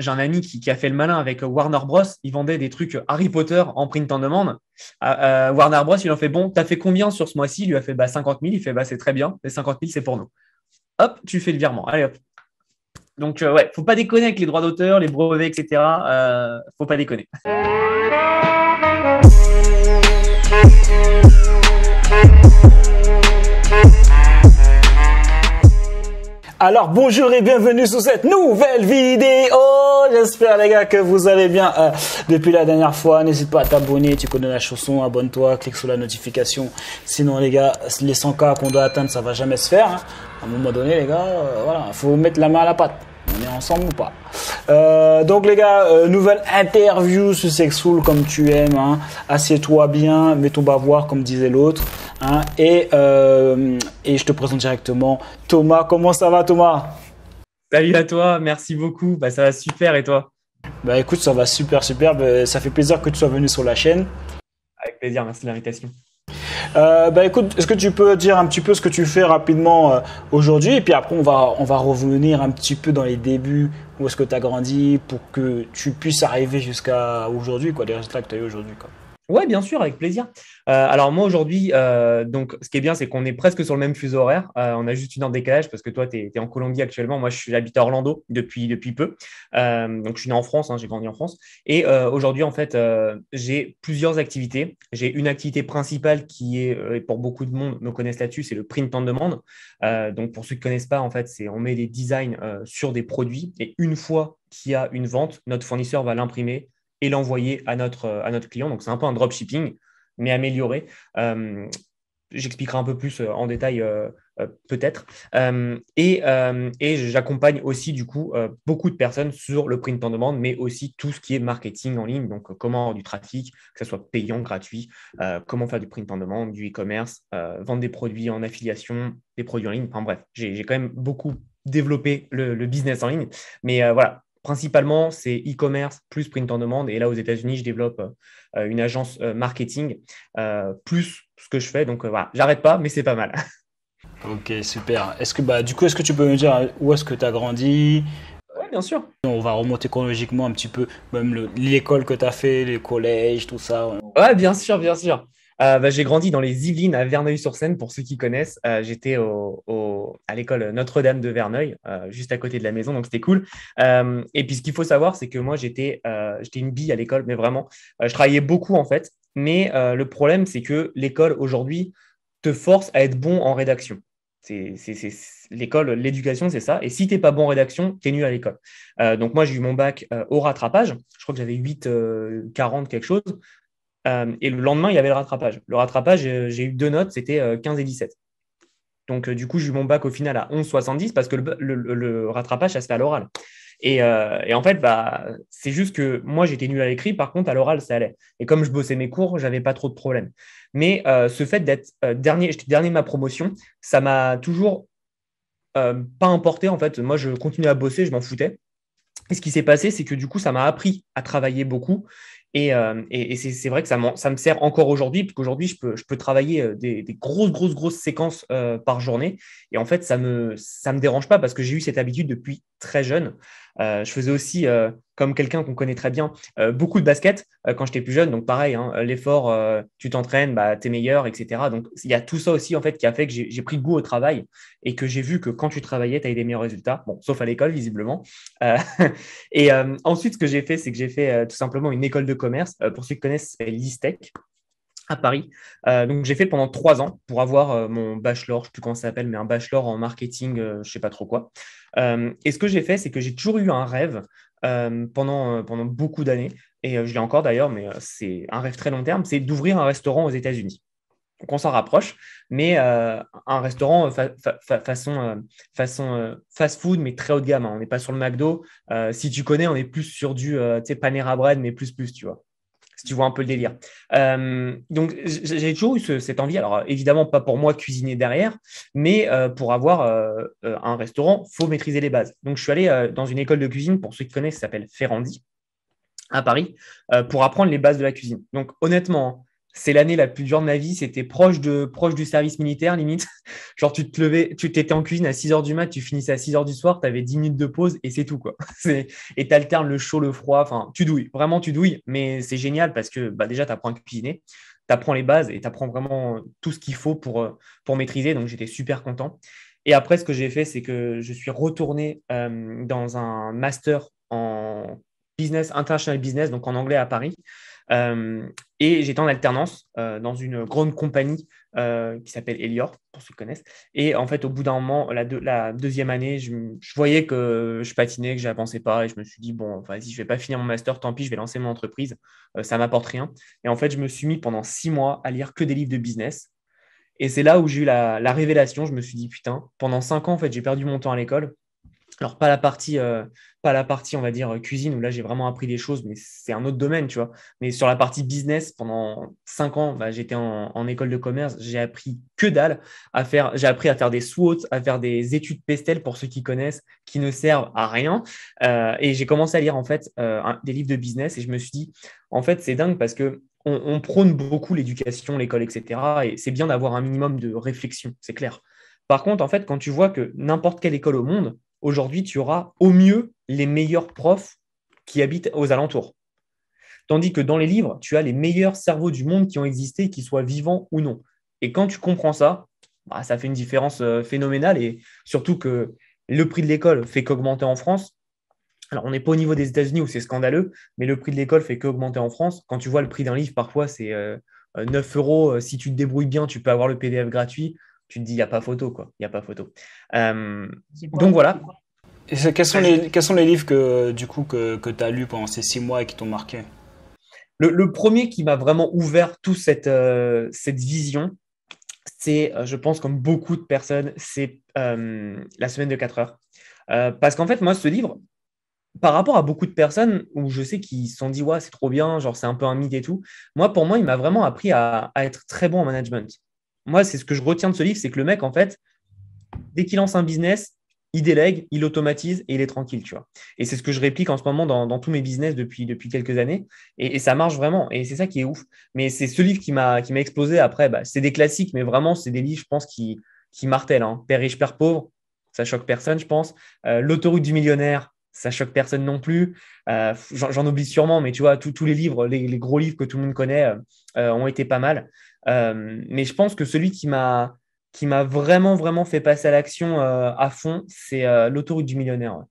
j'ai un ami qui, a fait le malin avec Warner Bros. Il vendait des trucs Harry Potter en print en demande. Warner Bros. Il en fait bon, t'as fait combien sur ce mois-ci? Il lui a fait bah, 50 000. Il fait bah, c'est très bien. Les 50 000, c'est pour nous. Hop, tu fais le virement. Allez hop. Donc, euh, ouais, faut pas déconner avec les droits d'auteur, les brevets, etc. Euh, faut pas déconner. Alors bonjour et bienvenue sur cette nouvelle vidéo. J'espère les gars que vous allez bien euh, depuis la dernière fois. N'hésite pas à t'abonner, tu connais la chanson, abonne-toi, clique sur la notification. Sinon les gars, les 100K qu'on doit atteindre, ça va jamais se faire. Hein. À un moment donné les gars, euh, voilà, faut mettre la main à la pâte. On est ensemble ou pas euh, Donc les gars, euh, nouvelle interview sur Sexful comme tu aimes. Hein. Assieds-toi bien, mets ton bavoir comme disait l'autre. Hein. Et, euh, et je te présente directement Thomas. Comment ça va Thomas? Salut à toi, merci beaucoup. Bah, ça va super et toi? Bah écoute, ça va super super. Bah, ça fait plaisir que tu sois venu sur la chaîne. Avec plaisir, merci de l'invitation. Euh, bah écoute, est-ce que tu peux dire un petit peu ce que tu fais rapidement euh, aujourd'hui? Et puis après on va revenir un petit peu dans les débuts où est-ce que tu as grandi pour que tu puisses arriver jusqu'à aujourd'hui quoi, les résultats que tu as eu aujourd'hui quoi? Ouais, bien sûr, avec plaisir. Euh, alors moi aujourd'hui, euh, donc ce qui est bien, c'est qu'on est presque sur le même fuseau horaire. Euh, on a juste une heure de décalage parce que toi, tu es, en Colombie actuellement. Moi, je suis habité à Orlando depuis, depuis peu. donc je suis né en France, hein, j'ai grandi en France. Et aujourd'hui, en fait, j'ai plusieurs activités. J'ai une activité principale qui est, pour beaucoup de monde me connaissent là-dessus, c'est le print en demande. donc pour ceux qui ne connaissent pas, en fait, c'est on met des designs sur des produits et une fois qu'il y a une vente, notre fournisseur va l'imprimer et l'envoyer à notre, à notre client. Donc, c'est un peu un dropshipping, mais amélioré. Euh, j'expliquerai un peu plus euh, en détail euh, peut-être. et, et j'accompagne aussi du coup beaucoup de personnes sur le print en demande, mais aussi tout ce qui est marketing en ligne, donc comment avoir du trafic, que ce soit payant, gratuit, comment faire du print en demande, du e-commerce, vendre des produits en affiliation, des produits en ligne. Enfin bref, j'ai quand même beaucoup développé le, le business en ligne. Mais voilà, principalement, c'est e-commerce plus print en demande. Et là, aux États-Unis, je développe euh, une agence euh, marketing euh, plus ce que je fais. Donc voilà, j'arrête pas, mais c'est pas mal. Ok, super. Est-ce que bah, du coup, est-ce que tu peux me dire où est-ce que tu as grandi? Oui, bien sûr. On va remonter chronologiquement un petit peu, même l'école que tu as fait, les collèges, tout ça. Ouais, bien sûr, bien sûr. Euh, bah, j'ai grandi dans les Yvelines à Verneuil-sur-Seine, pour ceux qui connaissent. Euh, j'étais à l'école Notre-Dame de Verneuil, euh, juste à côté de la maison, donc c'était cool. et puis ce qu'il faut savoir, c'est que moi, j'étais une bille à l'école, mais vraiment, je travaillais beaucoup en fait. Mais le problème, c'est que l'école aujourd'hui te force à être bon en rédaction. L'école, l'éducation, c'est ça. Et si tu n'es pas bon en rédaction, tu es nul à l'école. donc moi, j'ai eu mon bac au rattrapage. Je crois que j'avais 8, 40, quelque chose. Euh, et le lendemain, il y avait le rattrapage. Le rattrapage, euh, j'ai eu deux notes, c'était 15 euh, et 17. Donc, du coup, j'ai eu mon bac au final à 11,70 parce que le, rattrapage, ça se fait à l'oral. Et, en fait, bah, c'est juste que moi, j'étais nul à l'écrit. Par contre, à l'oral, ça allait. Et comme je bossais mes cours, j'avais pas trop de problèmes. Mais ce fait d'être dernier, j'étais dernier de ma promotion, ça m'a toujours pas importé. En fait, moi, je continuais à bosser, je m'en foutais. Et ce qui s'est passé, c'est que du coup, ça m'a appris à travailler beaucoup euh, et, c'est vrai que ça, me sert encore aujourd'hui, parce qu'aujourd'hui, je peux, travailler euh, des, grosses, grosses, grosses séquences euh, par journée. Et en fait, ça ne ça me dérange pas parce que j'ai eu cette habitude depuis très jeune. Je faisais aussi comme quelqu'un qu'on connaît très bien, euh, beaucoup de basket euh, quand j'étais plus jeune. Donc pareil, hein, l'effort, euh, tu t'entraînes, bah, tu es meilleur, etc. Donc il y a tout ça aussi en fait qui a fait que j'ai pris goût au travail et que j'ai vu que quand tu travaillais, tu avais des meilleurs résultats. Bon, sauf à l'école, visiblement. et ensuite, ce que j'ai fait, c'est que j'ai fait tout simplement une école de commerce. pour ceux qui connaissent, c'est l'ISTEC à Paris. donc j'ai fait pendant trois ans pour avoir mon bachelor, je ne sais plus comment ça s'appelle, mais un bachelor en marketing, je ne sais pas trop quoi. et ce que j'ai fait, c'est que j'ai toujours eu un rêve euh, pendant, euh, pendant beaucoup d'années, et euh, je l'ai encore d'ailleurs, mais c'est un rêve très long terme, c'est d'ouvrir un restaurant aux États-Unis. Donc on s'en rapproche, mais un restaurant façon, façon fast-food, mais très haut de gamme. Hein. On n'est pas sur le McDo. si tu connais, on est plus sur du Panera Bread, mais plus plus, tu vois si tu vois un peu le délire. Euh, donc, j'ai toujours eu cette envie. Alors, évidemment, pas pour moi cuisiner derrière, mais euh, pour avoir euh, un restaurant, faut maîtriser les bases. Donc, je suis allé dans une école de cuisine, pour ceux qui connaissent, ça s'appelle Ferrandi, à Paris, pour apprendre les bases de la cuisine. Donc, honnêtement, c'est l'année la plus dure de ma vie. C'était proche, du service militaire, limite. Genre, tu te levais, tu t'étais en cuisine à 6 h du mat, tu finissais à 6 h du soir, tu avais 10 minutes de pause et c'est tout, quoi. Et tu alternes le chaud, le froid. Enfin, tu douilles. Vraiment, tu douilles. Mais c'est génial parce que bah, déjà, tu apprends à cuisiner, tu apprends les bases et tu apprends vraiment tout ce qu'il faut pour, euh, pour maîtriser. Donc, j'étais super content. Et après, ce que j'ai fait, c'est que je suis retourné euh, dans un master en business, international business, donc en anglais à Paris. Euh, et j'étais en alternance euh, dans une grande compagnie euh, qui s'appelle Elior, pour ceux qui connaissent. Et en fait, au bout d'un moment, la, deuxième année, je, voyais que je patinais, que je n'avançais pas. Et je me suis dit, bon, vas-y, je ne vais pas finir mon master, tant pis, je vais lancer mon entreprise. ça ne m'apporte rien. Et en fait, je me suis mis pendant six mois à lire que des livres de business. Et c'est là où j'ai eu la, la, révélation. Je me suis dit, putain, pendant cinq ans, en fait, j'ai perdu mon temps à l'école. Alors, pas la partie, euh, pas la partie, on va dire, cuisine, où là, j'ai vraiment appris des choses, mais c'est un autre domaine, tu vois. Mais sur la partie business, pendant cinq ans, bah, j'étais en, école de commerce, j'ai appris que dalle à faire, j'ai appris à faire des SWOT, à faire des études Pestel, pour ceux qui connaissent, qui ne servent à rien. Euh, et j'ai commencé à lire, en fait, euh, des livres de business, et je me suis dit, en fait, c'est dingue parce que on prône beaucoup l'éducation, l'école, etc. Et c'est bien d'avoir un minimum de réflexion, c'est clair. Par contre, en fait, quand tu vois que n'importe quelle école au monde, aujourd'hui, tu auras au mieux les meilleurs profs qui habitent aux alentours. Tandis que dans les livres, tu as les meilleurs cerveaux du monde qui ont existé, qu'ils soient vivants ou non. Et quand tu comprends ça, bah, ça fait une différence euh, phénoménale et surtout que le prix de l'école fait qu'augmenter en France. Alors, on n'est pas au niveau des États-Unis où c'est scandaleux, mais le prix de l'école fait qu'augmenter en France. Quand tu vois le prix d'un livre, parfois, c'est 9 euh, euros. Si tu te débrouilles bien, tu peux avoir le PDF gratuit tu te dis, il n'y a pas photo, quoi. Il n'y a pas photo. Euh, donc voilà. Et quels, sont les, quels sont les livres que, du coup, que, que tu as lus pendant ces six mois et qui t'ont marqué? Le, premier qui m'a vraiment ouvert toute cette, euh, cette vision, c'est, euh, je pense, comme beaucoup de personnes, c'est La semaine de 4 heures. parce qu'en fait, moi, ce livre, par rapport à beaucoup de personnes où je sais qu'ils se sont dit, ouais, c'est trop bien, genre c'est un peu un mythe et tout, moi, pour moi, il m'a vraiment appris à, à, être très bon en management moi, c'est ce que je retiens de ce livre, c'est que le mec, en fait, dès qu'il lance un business, il délègue, il automatise et il est tranquille, tu vois. Et c'est ce que je réplique en ce moment dans, tous mes business depuis, quelques années. Et, ça marche vraiment. Et c'est ça qui est ouf. Mais c'est ce livre qui m'a explosé après. Bah, c'est des classiques, mais vraiment, c'est des livres, je pense, qui, qui martèlent. Hein. Père riche, père pauvre, ça choque personne, je pense. Euh, L'autoroute du millionnaire, ça choque personne non plus. Euh, j'en oublie sûrement, mais tu vois, tous les livres, les, gros livres que tout le monde connaît euh, ont été pas mal. Euh, mais je pense que celui qui m'a qui m'a vraiment, vraiment fait passer à l'action euh, à fond, c'est euh, l'autoroute du millionnaire.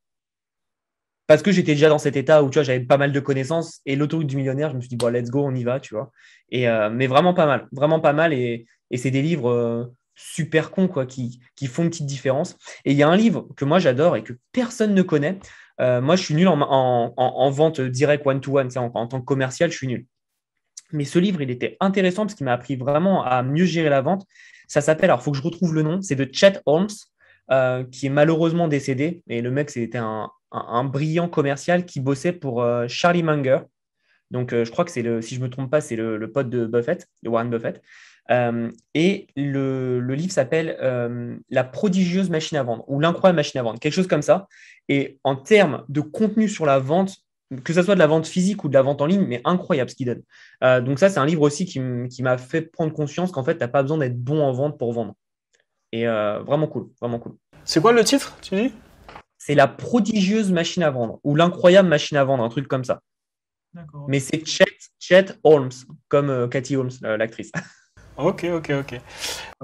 Parce que j'étais déjà dans cet état où tu vois, j'avais pas mal de connaissances et l'autoroute du millionnaire, je me suis dit, bon, let's go, on y va, tu vois. Et, mais vraiment pas mal, vraiment pas mal. Et, et c'est des livres super cons, quoi, qui, qui, font une petite différence. Et il y a un livre que moi j'adore et que personne ne connaît. moi, je suis nul en, en, en, vente direct one-to-one, en, en tant que commercial, je suis nul. Mais ce livre, il était intéressant parce qu'il m'a appris vraiment à mieux gérer la vente. Ça s'appelle, alors il faut que je retrouve le nom, c'est de Chet Holmes, euh, qui est malheureusement décédé. Et le mec, c'était un, brillant commercial qui bossait pour euh, Charlie Munger. Donc, euh, je crois que c'est le, si je ne me trompe pas, c'est le, pote de Buffett, de Warren Buffett. et le, le livre s'appelle La prodigieuse machine à vendre ou L'incroyable machine à vendre, quelque chose comme ça. Et en termes de contenu sur la vente, que ce soit de la vente physique ou de la vente en ligne, mais incroyable ce qu'il donne. Euh, donc ça, c'est un livre aussi qui m'a fait prendre conscience qu'en fait, tu n'as pas besoin d'être bon en vente pour vendre. Et euh, vraiment cool, vraiment cool. C'est quoi le titre, tu dis? C'est la prodigieuse machine à vendre ou l'incroyable machine à vendre, un truc comme ça. Mais c'est Chet, Chet Holmes, comme euh, Cathy Holmes, l'actrice. Ok, ok, ok.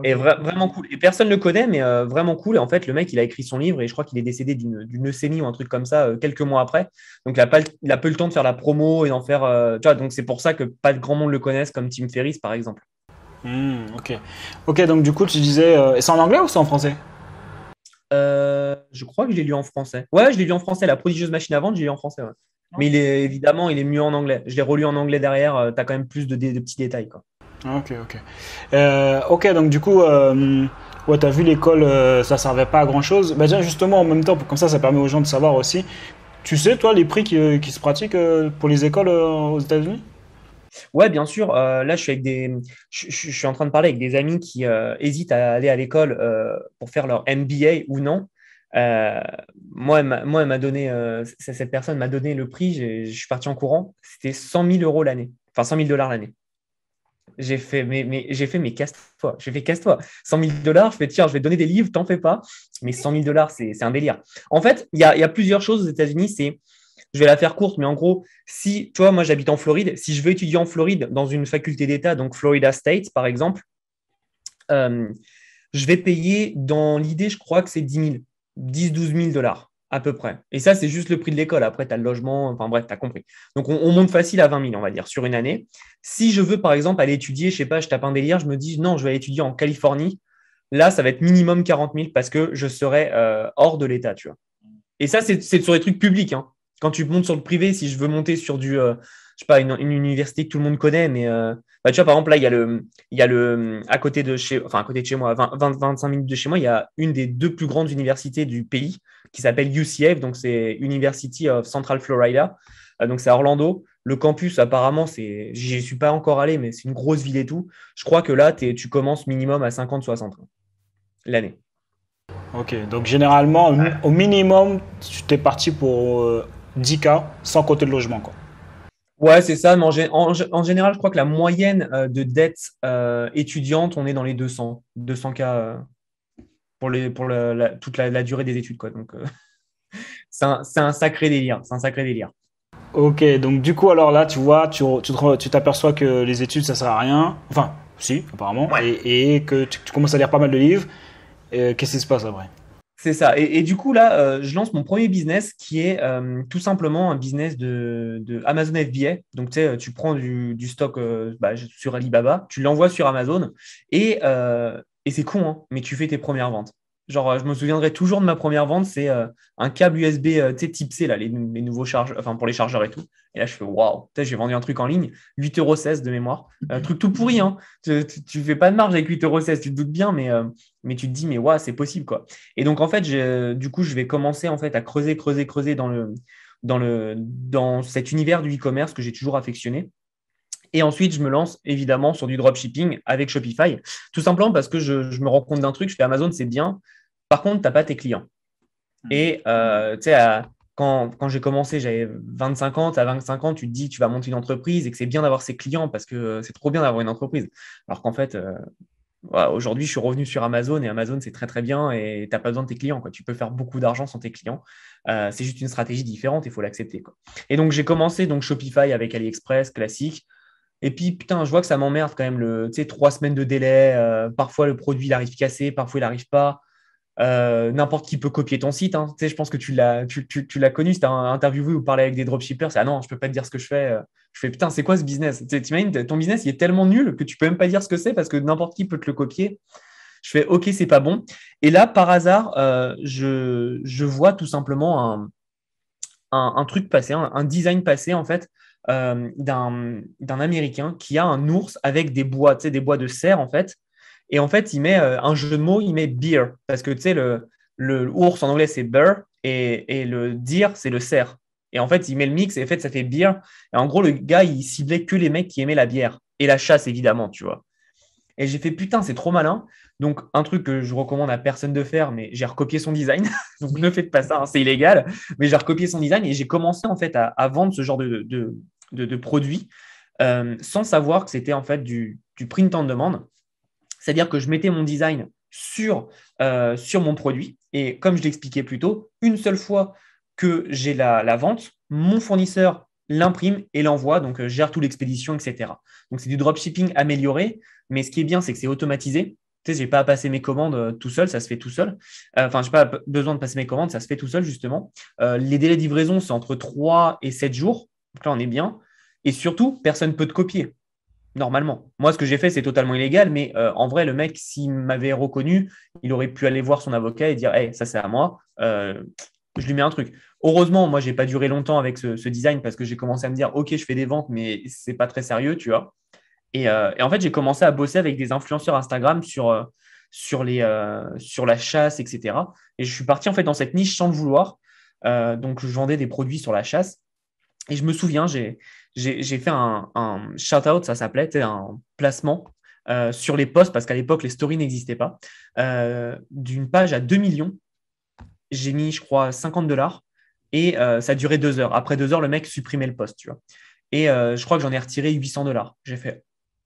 Et vraiment cool. Et personne ne le connaît, mais euh, vraiment cool. Et en fait, le mec, il a écrit son livre et je crois qu'il est décédé d'une leucémie ou un truc comme ça euh, quelques mois après. Donc, il a, pas, il a peu le temps de faire la promo et d'en faire. Euh, tu vois, donc c'est pour ça que pas de grand monde le connaisse, comme Tim Ferriss, par exemple. Hmm, ok. Ok, donc du coup, tu disais. c'est en anglais ou c'est en français? Je crois que je l'ai lu en français. Ouais, je l'ai lu en français. La prodigieuse machine à vendre, j'ai lu en français. Mais il est évidemment, il est mieux en anglais. Je l'ai relu en anglais derrière. tu as quand même plus de, de petits détails. Quoi. Ok, ok. Euh, ok, donc du coup, euh, ouais, t'as vu l'école, euh, ça servait pas à grand chose. Bah, justement, en même temps, comme ça, ça permet aux gens de savoir aussi. Tu sais, toi, les prix qui, qui se pratiquent pour les écoles aux États-Unis? Ouais, bien sûr. là, je suis avec des, je, suis en train de parler avec des amis qui hésitent à aller à l'école pour faire leur MBA ou non. moi, elle m'a donné, cette personne m'a donné le prix. Je suis parti en courant. C'était 100 000 euros l'année, enfin 100 000 dollars l'année. J'ai fait, mais, mais j'ai fait, casse-toi. J'ai fait, casse-toi. 100 000 dollars, je fais, tiens, je vais donner des livres, t'en fais pas. Mais 100 000 dollars, c'est, un délire. En fait, il y a, y a, plusieurs choses aux États-Unis. C'est, je vais la faire courte, mais en gros, si, tu vois, moi, j'habite en Floride. Si je veux étudier en Floride dans une faculté d'État, donc Florida State, par exemple, euh, je vais payer, dans l'idée, je crois que c'est 10 000, 10, 12 000 dollars à peu près. Et ça, c'est juste le prix de l'école. Après, tu as le logement, enfin bref, tu as compris. Donc, on, monte facile à 20 000, on va dire, sur une année. Si je veux, par exemple, aller étudier, je sais pas, je tape un délire, je me dis, non, je vais aller étudier en Californie. Là, ça va être minimum 40 000 parce que je serai euh, hors de l'État, tu vois. Et ça, c'est sur les trucs publics. Hein. Quand tu montes sur le privé, si je veux monter sur du, euh, je sais pas, une, université que tout le monde connaît, mais euh, bah, tu vois, par exemple, là, il y a le, il y a le, à côté de chez, enfin, à côté de chez moi, 20, 25 minutes de chez moi, il y a une des deux plus grandes universités du pays qui s'appelle UCF, donc c'est University of Central Florida. Euh, donc c'est à Orlando. Le campus, apparemment, c'est, j'y suis pas encore allé, mais c'est une grosse ville et tout. Je crois que là, tu commences minimum à 50-60 l'année. Ok, donc généralement, au minimum, tu t'es parti pour 10K euh, sans côté de logement. Quoi. Ouais, c'est ça. Mais en, général, je crois que la moyenne euh, de dette euh, étudiante, on est dans les 200, 200 cas euh, pour, les, pour toute la, durée des études. Quoi. Donc, c'est un, sacré délire. C'est un sacré délire. Ok, donc du coup, alors là, tu vois, tu, tu t'aperçois que les études, ça sert à rien. Enfin, si, apparemment. Et, que tu, tu, commences à lire pas mal de livres. Qu'est-ce qui se passe après? C'est ça. Et, du coup, là, euh, je lance mon premier business qui est euh, tout simplement un business de, Amazon FBA. Donc, tu sais, tu prends du, stock euh, bah, sur Alibaba, tu l'envoies sur Amazon et, et c'est con, hein, mais tu fais tes premières ventes. Genre, je me souviendrai toujours de ma première vente, c'est euh, un câble USB euh, type C, là, les, nouveaux chargeurs, enfin pour les chargeurs et tout. Et là, je fais waouh, j'ai vendu un truc en ligne, 8,16€ de mémoire. Un truc tout pourri, hein. Tu, ne fais pas de marge avec 8,16€, tu te doutes bien, mais, euh, tu te dis, mais waouh, c'est possible, quoi. Et donc, en fait, du coup, je vais commencer en fait à creuser, creuser, creuser dans, cet univers du e-commerce que j'ai toujours affectionné. Et ensuite, je me lance évidemment sur du dropshipping avec Shopify, tout simplement parce que je me rends compte d'un truc, je fais Amazon, c'est bien, par contre, tu n'as pas tes clients. Hmm. Et euh, tu sais, quand, j'ai commencé, j'avais 25 ans, à 25 ans, tu te dis tu vas monter une entreprise et que c'est bien d'avoir ses clients parce que euh, c'est trop bien d'avoir une entreprise. Alors qu'en fait, euh, aujourd'hui, je suis revenu sur Amazon et Amazon, c'est très très bien et tu n'as pas besoin de tes clients. Quoi. Tu peux faire beaucoup d'argent sans tes clients. c'est juste une stratégie différente, il faut l'accepter. Et donc, j'ai commencé donc Shopify avec AliExpress classique. Et puis, putain, je vois que ça m'emmerde quand même, le, trois semaines de délai. parfois, le produit il arrive cassé, parfois, il n'arrive pas. Euh, n'importe qui peut copier ton site. Hein. Tu sais, je pense que tu l'as, tu, tu, l'as connu. Si tu as interviewé ou parlé avec des dropshippers, c'est ah non, je peux pas te dire ce que je fais. Euh. Je fais putain, c'est quoi ce business? T'imagines, ton business il est tellement nul que tu peux même pas dire ce que c'est parce que n'importe qui peut te le copier. Je fais ok, c'est pas bon. Et là, par hasard, euh, je, vois tout simplement un, truc passer, un, design passé en fait. d'un, d'un américain qui a un ours avec des bois, tu sais, des bois de serre en fait, et en fait, il met euh, un jeu de mots, il met beer. Parce que tu sais, le, le ours en anglais, c'est bear. Et, et, le deer, c'est le cerf. Et en fait, il met le mix et en fait, ça fait beer. Et en gros, le gars, il ciblait que les mecs qui aimaient la bière. Et la chasse, évidemment, tu vois. Et j'ai fait putain, c'est trop malin. Donc, un truc que je recommande à personne de faire, mais j'ai recopié son design. Donc, ne faites pas ça, hein, c'est illégal. Mais j'ai recopié son design et j'ai commencé en fait à, vendre ce genre de, de, de, produits euh, sans savoir que c'était en fait du, du print on demand. C'est-à-dire que je mettais mon design sur, euh, sur mon produit. Et comme je l'expliquais plus tôt, une seule fois que j'ai la, vente, mon fournisseur l'imprime et l'envoie, donc euh, gère toute l'expédition, etc. Donc c'est du dropshipping amélioré, mais ce qui est bien, c'est que c'est automatisé. Tu sais, je n'ai pas à passer mes commandes euh, tout seul, ça se fait tout seul. Enfin, je n'ai pas besoin de passer mes commandes, ça se fait tout seul, justement. les délais de livraison, c'est entre 3 et 7 jours. Donc là, on est bien. Et surtout, personne ne peut te copier normalement. Moi, ce que j'ai fait, c'est totalement illégal, mais euh, en vrai, le mec, s'il m'avait reconnu, il aurait pu aller voir son avocat et dire Hey, ça, c'est à moi, euh, je lui mets un truc. Heureusement, moi, j'ai pas duré longtemps avec ce, design parce que j'ai commencé à me dire Ok, je fais des ventes, mais c'est pas très sérieux, tu vois. Et, euh, en fait, j'ai commencé à bosser avec des influenceurs Instagram sur, sur, les, sur la chasse, etc. Et je suis parti en fait dans cette niche sans le vouloir. donc, je vendais des produits sur la chasse. Et je me souviens, j'ai j'ai fait un, shout-out, ça s'appelait, un placement euh, sur les posts, parce qu'à l'époque, les stories n'existaient pas, euh, d'une page à 2 millions. J'ai mis, je crois, 50 dollars et euh, ça duré deux heures. Après deux heures, le mec supprimait le post, tu vois. Et je crois que j'en ai retiré 800 dollars. J'ai fait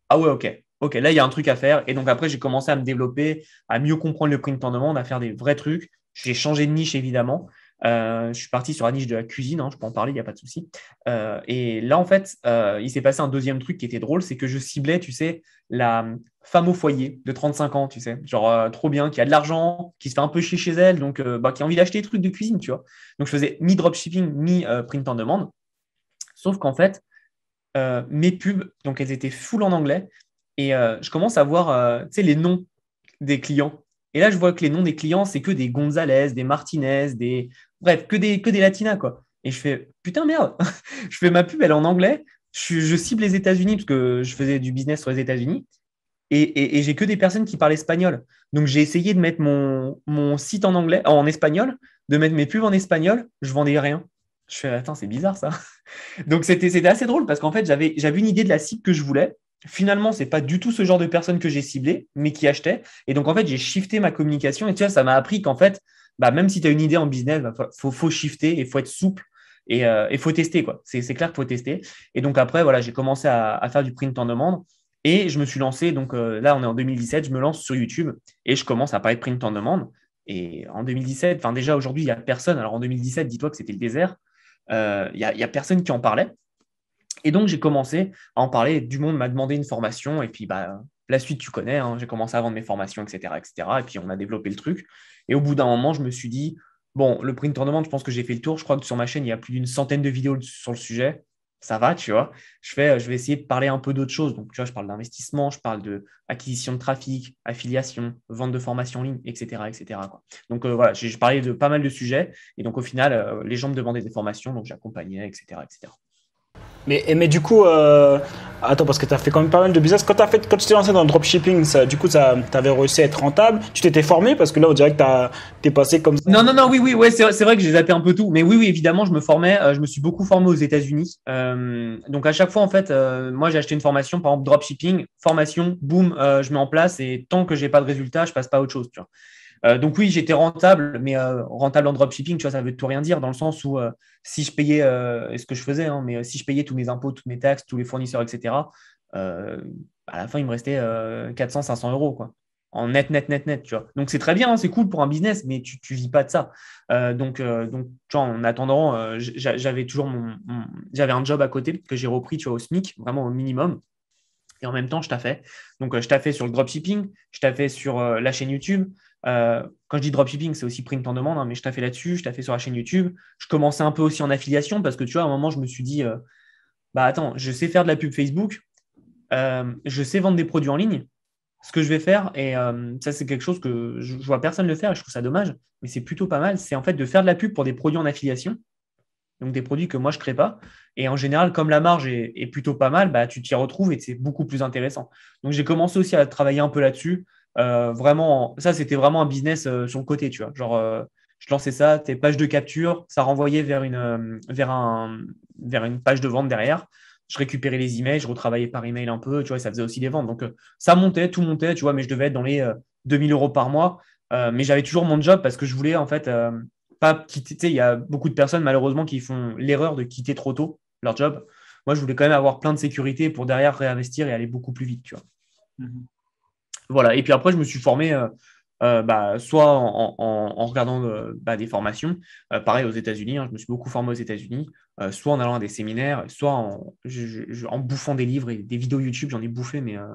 ah ouais, ok, ok, là, il y a un truc à faire. Et donc après, j'ai commencé à me développer, à mieux comprendre le print en demande, à faire des vrais trucs. J'ai changé de niche, évidemment. Euh, je suis parti sur la niche de la cuisine, hein, je peux en parler, il n'y a pas de souci. Euh, et là, en fait, euh, il s'est passé un deuxième truc qui était drôle, c'est que je ciblais, tu sais, la femme au foyer de 35 ans, tu sais, genre trop bien, qui a de l'argent, qui se fait un peu chier chez elle, donc bah, qui a envie d'acheter des trucs de cuisine, tu vois. Donc je faisais mi-dropshipping, mi-print en demande. Sauf qu'en fait, mes pubs, donc elles étaient full en anglais, et je commence à voir, tu sais, les noms des clients. Et là, je vois que les noms des clients, c'est que des Gonzalez, des Martinez, des. Bref, que des, que Latinas. Et je fais, putain, merde, je fais ma pub, elle est en anglais. Je, cible les États-Unis parce que je faisais du business sur les États-Unis. Et, et, j'ai que des personnes qui parlent espagnol. Donc, j'ai essayé de mettre mon, mon site en anglais, en espagnol, de mettre mes pubs en espagnol. Je vendais rien. Je fais, attends, c'est bizarre ça. Donc, c'était assez drôle parce qu'en fait, j'avais une idée de la cible que je voulais finalement, c'est pas du tout ce genre de personne que j'ai ciblé, mais qui achetait. Et donc, en fait, j'ai shifté ma communication. Et tu vois, ça m'a appris qu'en fait, bah, même si tu as une idée en business, il bah, faut, faut shifter et il faut être souple et il euh, faut tester. quoi. C'est clair qu'il faut tester. Et donc, après, voilà, j'ai commencé à, faire du print en demande. Et je me suis lancé, donc euh, là, on est en 2017, je me lance sur YouTube et je commence à parler de print en demande. Et en 2017, enfin déjà aujourd'hui, il n'y a personne. Alors en 2017, dis-toi que c'était le désert. Euh, il n'y a, personne qui en parlait. Et donc, j'ai commencé à en parler. Du monde m'a demandé une formation. Et puis, bah, la suite, tu connais. Hein. j'ai commencé à vendre mes formations, etc., etc. Et puis, on a développé le truc. Et au bout d'un moment, je me suis dit, bon, le print tournament, je pense que j'ai fait le tour. Je crois que sur ma chaîne, il y a plus d'une centaine de vidéos sur le sujet. Ça va, tu vois. Je, fais, je vais essayer de parler un peu d'autres choses. Donc, tu vois, je parle d'investissement, je parle de acquisition de trafic, affiliation, vente de formation en ligne, etc. etc. Donc, euh, voilà, j'ai parlé de pas mal de sujets. Et donc, au final, euh, les gens me demandaient des formations. Donc, j'accompagnais, etc., etc. Mais, mais du coup, euh, attends, parce que tu as fait quand même pas mal de business. Quand, as fait, quand tu t'es lancé dans le dropshipping, ça, du coup, tu avais réussi à être rentable. Tu t'étais formé parce que là, on dirait que tu es passé comme ça. Non, non, non, oui, oui, ouais, c'est vrai que j'ai zappé un peu tout. Mais oui, oui, évidemment, je me formais. Euh, je me suis beaucoup formé aux États-Unis. Euh, donc, à chaque fois, en fait, euh, moi, j'ai acheté une formation, par exemple, dropshipping, formation, boum, je mets en place et tant que j'ai pas de résultat, je passe pas à autre chose. Tu vois. Euh, donc oui, j'étais rentable, mais euh, rentable en dropshipping, tu vois, ça veut tout rien dire dans le sens où euh, si je payais, ce que je faisais, hein, mais si je payais tous mes impôts, toutes mes taxes, tous les fournisseurs, etc., à la fin, il me restait 400, 500 euros, quoi. En net, net, net, net, tu vois. Donc c'est très bien, hein, c'est cool pour un business, mais tu ne vis pas de ça. donc, tu vois, en attendant, j'avais toujours mon, j'avais un job à côté que j'ai repris, tu vois, au SMIC, vraiment au minimum. Et en même temps, je fait. Donc, je fait sur le dropshipping, je fait sur la chaîne YouTube, euh, quand je dis dropshipping, c'est aussi print en demande, hein, mais je t'ai fait là-dessus, je t'ai fait sur la chaîne YouTube. Je commençais un peu aussi en affiliation parce que tu vois, à un moment, je me suis dit, euh, bah attends, je sais faire de la pub Facebook, euh, je sais vendre des produits en ligne. Ce que je vais faire, et ça, c'est quelque chose que je, vois personne le faire et je trouve ça dommage, mais c'est plutôt pas mal, c'est en fait de faire de la pub pour des produits en affiliation. Donc des produits que moi je crée pas. Et en général, comme la marge est, est plutôt pas mal, bah, tu t'y retrouves et c'est beaucoup plus intéressant. Donc j'ai commencé aussi à travailler un peu là-dessus. Euh, vraiment, ça, c'était vraiment un business euh, sur le côté, tu vois. Genre, euh, je lançais ça, tes pages de capture, ça renvoyait vers une, vers, un, vers une page de vente derrière. Je récupérais les emails, je retravaillais par email un peu, tu vois, ça faisait aussi des ventes. Donc, ça montait, tout montait, tu vois, mais je devais être dans les 2000 euros par mois. mais j'avais toujours mon job parce que je voulais, en fait, pas quitter. Tu sais, il y a beaucoup de personnes, malheureusement, qui font l'erreur de quitter trop tôt leur job. Moi, je voulais quand même avoir plein de sécurité pour derrière réinvestir et aller beaucoup plus vite, tu vois. Mmh voilà. Et puis après, je me suis formé euh, euh, bah, soit en, regardant euh, bah, des formations, pareil aux États-Unis, hein, je me suis beaucoup formé aux États-Unis, soit en allant à des séminaires, soit en, bouffant des livres et des vidéos YouTube, j'en ai bouffé, mais à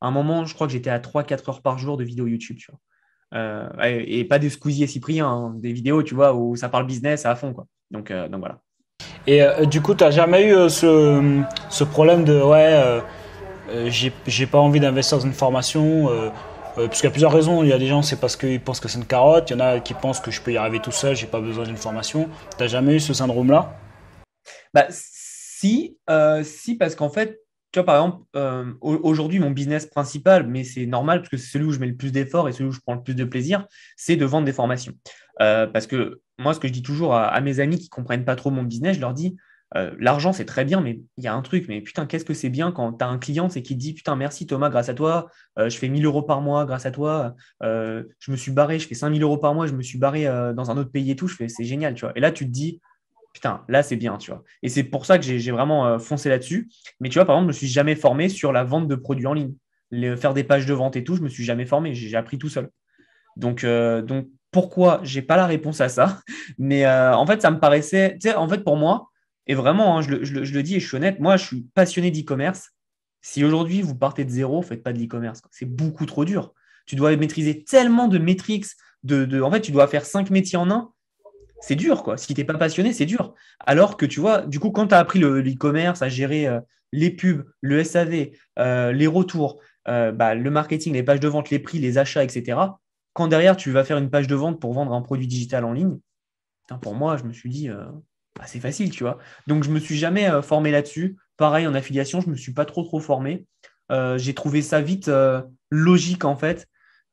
un moment, je crois que j'étais à 3-4 heures par jour de vidéos YouTube, tu vois. et, pas des Squeezie et Cyprien, hein, des vidéos, tu vois, où ça parle business à fond, quoi. Donc, donc voilà. Et du coup, tu n'as jamais eu ce, ce, problème de, ouais, j'ai pas envie d'investir dans une formation. Euh, euh, parce qu'il y a plusieurs raisons. Il y a des gens, c'est parce qu'ils pensent que c'est une carotte. Il y en a qui pensent que je peux y arriver tout seul, j'ai pas besoin d'une formation. T'as jamais eu ce syndrome-là? Bah, Si, si parce qu'en fait, tu vois, par exemple, aujourd'hui, mon business principal, mais c'est normal parce que c'est celui où je mets le plus d'efforts et celui où je prends le plus de plaisir, c'est de vendre des formations. parce que moi, ce que je dis toujours à, à mes amis qui comprennent pas trop mon business, je leur dis, euh, l'argent, c'est très bien, mais il y a un truc, mais putain, qu'est-ce que c'est bien quand tu as un client, c'est qui dit, putain, merci Thomas, grâce à toi, euh, je fais 1000 euros par mois, grâce à toi, euh, je me suis barré, je fais 5000 euros par mois, je me suis barré dans un autre pays et tout, je fais, c'est génial, tu vois. Et là, tu te dis, putain, là, c'est bien, tu vois. Et c'est pour ça que j'ai vraiment foncé là-dessus. Mais tu vois, par exemple, je me suis jamais formé sur la vente de produits en ligne. faire des pages de vente et tout, je me suis jamais formé. J'ai appris tout seul. Donc, donc pourquoi J'ai pas la réponse à ça? Mais en fait, ça me paraissait, tu sais, en fait, pour moi, et vraiment, hein, je, le, dis et je suis honnête, moi, je suis passionné d'e-commerce. Si aujourd'hui, vous partez de zéro, faites pas de l'e-commerce. C'est beaucoup trop dur. Tu dois maîtriser tellement de métriques. De, en fait, tu dois faire cinq métiers en un c'est dur, quoi. Si tu n'es pas passionné, c'est dur. Alors que tu vois, du coup, quand tu as appris l'e-commerce, à gérer euh, les pubs, le SAV, euh, les retours, euh, bah, le marketing, les pages de vente, les prix, les achats, etc., quand derrière tu vas faire une page de vente pour vendre un produit digital en ligne, pour moi, je me suis dit, bah, c'est facile, tu vois. Donc, je ne me suis jamais formé là-dessus. Pareil, en affiliation, je ne me suis pas trop, trop formé. J'ai trouvé ça vite logique, en fait,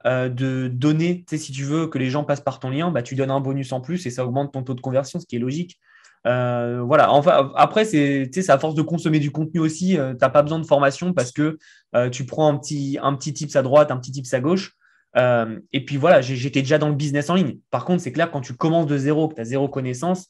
euh, de donner, tu sais, si tu veux que les gens passent par ton lien, bah, tu donnes un bonus en plus et ça augmente ton taux de conversion, ce qui est logique. Euh, voilà, enfin, après, c'est à force de consommer du contenu aussi, euh, tu n'as pas besoin de formation parce que tu prends un petit, un petit tips à droite, un petit tips à gauche. et puis voilà, j'étais déjà dans le business en ligne. Par contre, c'est clair, quand tu commences de zéro, que tu as zéro connaissance,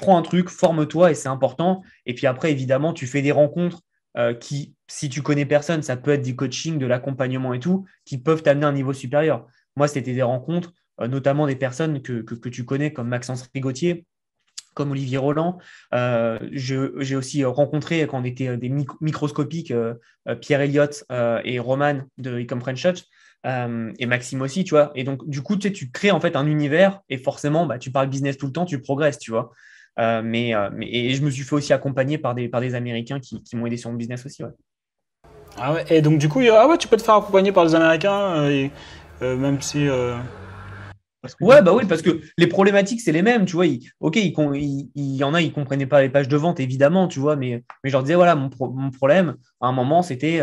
prends un truc, forme-toi et c'est important. Et puis après, évidemment, tu fais des rencontres euh, qui, si tu connais personne, ça peut être du coaching, de l'accompagnement et tout, qui peuvent t'amener à un niveau supérieur. Moi, c'était des rencontres, euh, notamment des personnes que, tu connais comme Maxence Rigotier, comme Olivier Roland. Euh, j'ai aussi rencontré, quand on était des microscopiques, Pierre Elliott et Roman de Ecom French et Maxime aussi, tu vois. Et donc, du coup, tu, sais, tu crées en fait un univers et forcément, bah, tu parles business tout le temps, tu progresses, tu vois. Euh, mais, euh, mais, et je me suis fait aussi accompagner par des, par des Américains qui, qui m'ont aidé sur mon business aussi. Ouais. Ah ouais, et donc du coup, ah ouais, tu peux te faire accompagner par des Américains, euh, et, même si. Ouais, bah oui, parce que les problématiques, c'est les mêmes, tu vois. ok, il, il, y en a, ils ne comprenaient pas les pages de vente, évidemment, tu vois, mais, mais je leur disais, voilà, mon, mon problème, à un moment, c'était,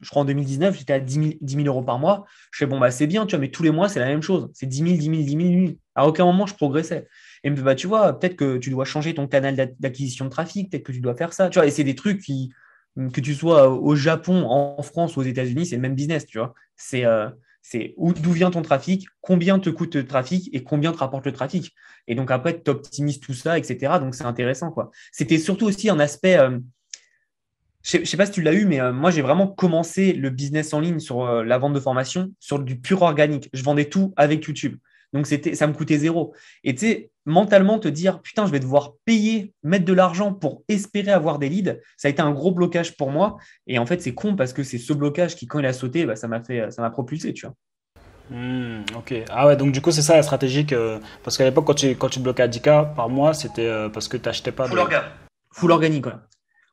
je crois en 2019, j'étais à 10 000, euros par mois. Je fais, bon, bah c'est bien, tu vois, mais tous les mois, c'est la même chose. C'est 10 000, 10 000, 10 000, 10 000. À aucun moment, je progressais. Et bah, tu vois, peut-être que tu dois changer ton canal d'acquisition de trafic, peut-être que tu dois faire ça. Tu vois, et c'est des trucs qui, que tu sois au Japon, en France ou aux États-Unis, c'est le même business, tu vois. C'est euh, d'où vient ton trafic, combien te coûte le trafic et combien te rapporte le trafic. Et donc après, tu optimises tout ça, etc. Donc c'est intéressant, quoi. C'était surtout aussi un aspect. Euh, je ne sais pas si tu l'as eu, mais euh, moi, j'ai vraiment commencé le business en ligne sur euh, la vente de formation sur du pur organique. Je vendais tout avec YouTube. Donc, c'était, ça me coûtait zéro. Et tu sais, mentalement, te dire, putain, je vais devoir payer, mettre de l'argent pour espérer avoir des leads, ça a été un gros blocage pour moi. Et en fait, c'est con parce que c'est ce blocage qui, quand il a sauté, bah, ça m'a fait, ça m'a propulsé, tu vois. Hmm, ok. Ah ouais, donc du coup, c'est ça la stratégie parce qu'à l'époque, quand tu, quand tu bloquais à 10K par mois, c'était euh, parce que tu n'achetais pas. Full, de... full organique, ouais.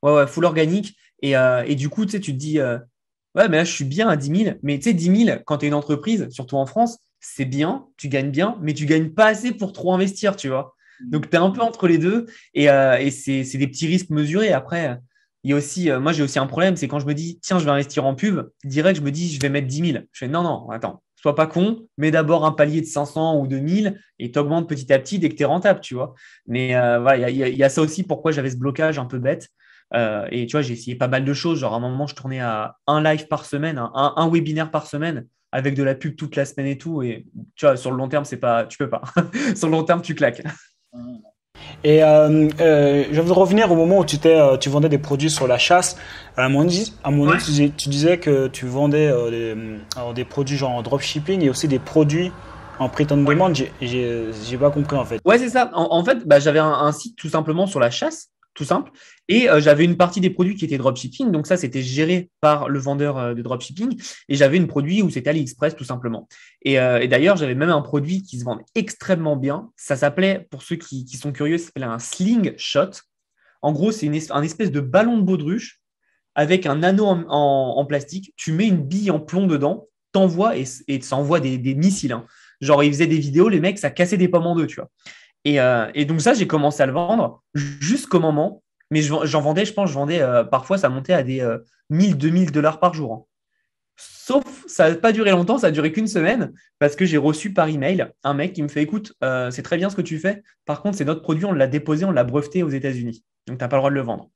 Ouais, ouais, full organique. Et, euh, et du coup, tu sais, tu te dis, euh, ouais, mais là, je suis bien à 10 000. Mais tu sais, 10 000, quand tu es une entreprise, surtout en France, c'est bien, tu gagnes bien, mais tu gagnes pas assez pour trop investir, tu vois. Mm. Donc, tu es un peu entre les deux et, euh, et c'est des petits risques mesurés. Après, il y a aussi, euh, moi, j'ai aussi un problème, c'est quand je me dis, tiens, je vais investir en pub, direct, je me dis, je vais mettre 10 000. Je fais, non, non, attends, sois pas con, mets d'abord un palier de 500 ou de 1000 et t'augmentes petit à petit dès que tu es rentable, tu vois. Mais euh, voilà, il y, y, a ça aussi pourquoi j'avais ce blocage un peu bête. et tu vois, j'ai essayé pas mal de choses. Genre, à un moment, je tournais à un live par semaine, un, un webinaire par semaine avec de la pub toute la semaine et tout. Et tu vois, sur le long terme, c'est pas, tu peux pas. sur le long terme, tu claques. Et euh, euh, je veux revenir au moment où tu, euh, tu vendais des produits sur la chasse. À mon moment, tu, disais que tu vendais des, produits genre en dropshipping et aussi des produits en prêt de demande. J'ai pas compris en fait. Ouais, c'est ça. En, fait, bah, j'avais un, site tout simplement sur la chasse tout simple. Et euh, j'avais une partie des produits qui étaient dropshipping. Donc ça, c'était géré par le vendeur euh, de dropshipping. Et j'avais une produit où c'était AliExpress tout simplement. Euh, et, d'ailleurs, j'avais même un produit qui se vendait extrêmement bien. Ça s'appelait, pour ceux qui, sont curieux, ça s'appelait un slingshot. En gros, c'est un espèce de ballon de baudruche avec un anneau en, plastique. Tu mets une bille en plomb dedans, t'envoies et, et ça envoie des, missiles. Hein. Genre, ils faisaient des vidéos, les mecs, ça cassait des pommes en deux, tu vois. Euh, et, donc ça, j'ai commencé à le vendre jusqu'au moment, mais j'en vendais, je pense, je vendais euh, parfois, ça montait à des 1000, euh, 2000 dollars par jour. Hein. Sauf, ça n'a pas duré longtemps, ça a duré qu'une semaine, parce que j'ai reçu par email un mec qui me fait écoute, c'est très bien ce que tu fais, par contre, c'est notre produit, on l'a déposé, on l'a breveté aux États-Unis, donc tu n'as pas le droit de le vendre.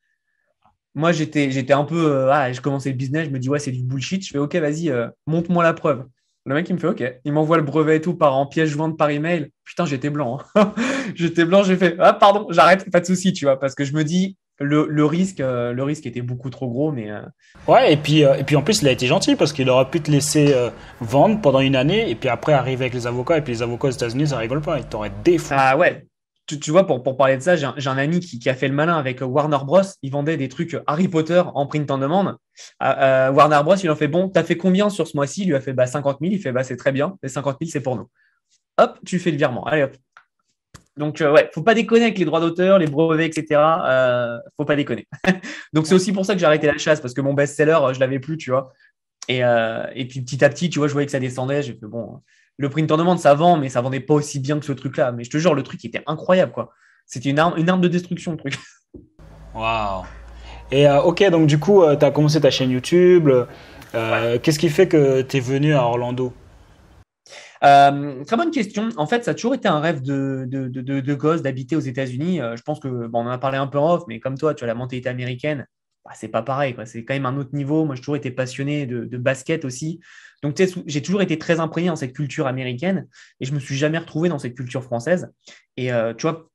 Moi, j'étais un peu, ah, je commençais le business, je me dis ouais, c'est du bullshit, je fais ok, vas-y, montre-moi la preuve. Le mec, il me fait OK. Il m'envoie le brevet et tout par en pièce jointe par email. Putain, j'étais blanc. Hein. j'étais blanc, j'ai fait Ah, pardon, j'arrête, pas de souci, tu vois, parce que je me dis, le, risque, euh, le risque était beaucoup trop gros, mais. Euh, ouais, et puis, et puis en plus, il a été gentil parce qu'il aurait pu te laisser vendre pendant une année et puis après arriver avec les avocats. Et puis les avocats aux États-Unis, ça rigole pas. Ils t'auraient défoncé. Ah ouais, tu, vois, pour, parler de ça, j'ai un, ami qui, a fait le malin avec Warner Bros. Il vendait des trucs Harry Potter en print en demande. Warner Bros, il en fait bon, t'as fait combien sur ce mois-ci? Il lui a fait bah, 50 000. Il fait bah, c'est très bien, les 50 000, c'est pour nous. Hop, tu fais le virement. Allez hop. Donc, euh, ouais, faut pas déconner avec les droits d'auteur, les brevets, etc. Euh, faut pas déconner. Donc, c'est aussi pour ça que j'ai arrêté la chasse parce que mon best-seller, je l'avais plus, tu vois. Et, euh, et, puis, petit à petit, tu vois, je voyais que ça descendait. J'ai fait bon, le print en demande, ça vend, mais ça vendait pas aussi bien que ce truc-là. Mais je te jure, le truc était incroyable, quoi. C'était une arme, une arme de destruction, le truc. Waouh. Et euh, ok, donc du coup, euh, tu as commencé ta chaîne YouTube. Euh, qu'est-ce qui fait que tu es venu à Orlando? Très bonne question. En fait, ça a toujours été un rêve de, de, de, gosse d'habiter aux États-Unis. je pense que, bon, on en a parlé un peu en off, mais comme toi, tu as la mentalité américaine. Bah, c'est pas pareil. C'est quand même un autre niveau. Moi, j'ai toujours été passionné de, basket aussi. Donc, j'ai toujours été très imprégné dans cette culture américaine et je me suis jamais retrouvé dans cette culture française. Et euh, tu vois,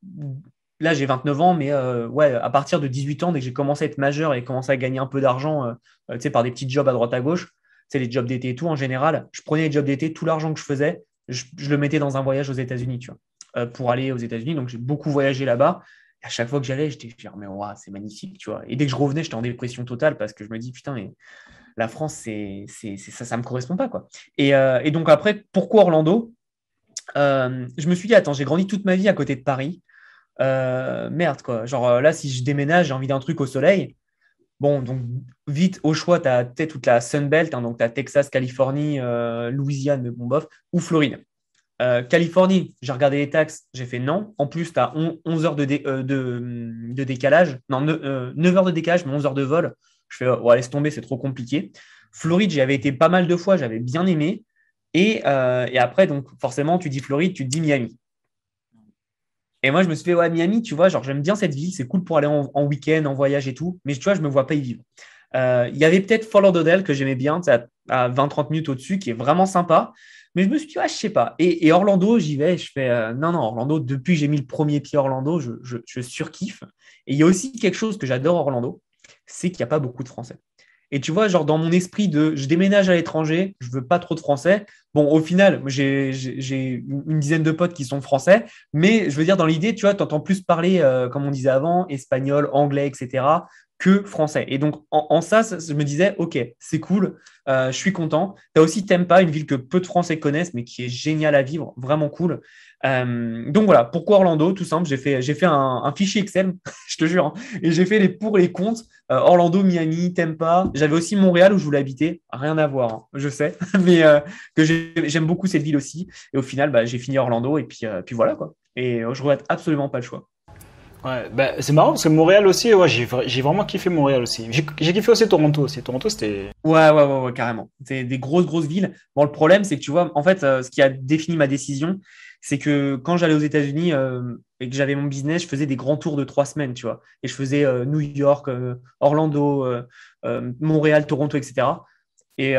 là, j'ai 29 ans, mais euh, ouais, à partir de 18 ans, dès que j'ai commencé à être majeur et commencé à gagner un peu d'argent euh, par des petits jobs à droite à gauche, c'est les jobs d'été et tout en général, je prenais les jobs d'été, tout l'argent que je faisais, je, le mettais dans un voyage aux États-Unis, tu vois, pour aller aux États-Unis. Donc, j'ai beaucoup voyagé là-bas à chaque fois que j'allais, j'étais genre, mais c'est magnifique, tu vois. Et dès que je revenais, j'étais en dépression totale parce que je me dis, putain, mais la France, c'est, ça, ça me correspond pas, quoi. Et, euh, donc après, pourquoi Orlando? Euh, Je me suis dit, attends, j'ai grandi toute ma vie à côté de Paris. Euh, merde, quoi. Genre là, si je déménage, j'ai envie d'un truc au soleil. Bon, donc vite, au choix, tu as toute la Sunbelt, hein, donc tu as Texas, Californie, Louisiane, bon, bof, ou Floride. Euh, Californie, j'ai regardé les taxes, j'ai fait non. En plus, tu as 11 heures euh, de, décalage. Non, 9, euh, heures de décalage, mais 11 heures de vol. Je fais, oh, laisse tomber, c'est trop compliqué. Floride, j'y avais été pas mal de fois, j'avais bien aimé. Et, après, donc forcément, tu dis Floride, tu dis Miami. Et moi, je me suis fait, ouais, Miami, tu vois, genre, j'aime bien cette ville, c'est cool pour aller en, week-end, en voyage et tout, mais tu vois, je me vois pas y vivre. Il y avait peut-être Fort Lauderdale que j'aimais bien, à 20-30 minutes au-dessus, qui est vraiment sympa. Mais je me suis dit, ah, je sais pas. Et, Orlando, j'y vais, je fais, euh, non, non, Orlando, depuis que j'ai mis le premier pied Orlando, je, surkiffe. Et il y a aussi quelque chose que j'adore Orlando, c'est qu'il n'y a pas beaucoup de Français. Et tu vois, genre dans mon esprit de je déménage à l'étranger, je veux pas trop de Français. Bon, au final, j'ai une dizaine de potes qui sont français, mais je veux dire, dans l'idée, tu vois, tu entends plus parler, euh, comme on disait avant, espagnol, anglais, etc que français. Et donc, en, ça, je me disais, OK, c'est cool, euh, je suis content. Tu as aussi Tempa, une ville que peu de Français connaissent, mais qui est géniale à vivre, vraiment cool. Euh, donc voilà, pourquoi Orlando Tout simple, j'ai fait, fait un, fichier Excel, je te jure, hein, et j'ai fait les pour et les contre. Euh, Orlando, Miami, Tempa. J'avais aussi Montréal où je voulais habiter. Rien à voir, hein, je sais, mais que j'aime beaucoup cette ville aussi. Et au final, bah, j'ai fini Orlando et puis, puis voilà quoi. Et je regrette absolument pas le choix. Ouais, bah, c'est marrant parce que Montréal aussi, ouais, j'ai vraiment kiffé Montréal aussi. J'ai kiffé aussi Toronto aussi. Toronto, c'était. Ouais, ouais, ouais, carrément. C'est des grosses, grosses villes. Bon, le problème, c'est que tu vois, en fait, euh, ce qui a défini ma décision, c'est que quand j'allais aux États-Unis euh, et que j'avais mon business, je faisais des grands tours de trois semaines, tu vois. Et je faisais euh, New York, Orlando, Montréal, Toronto, etc. Et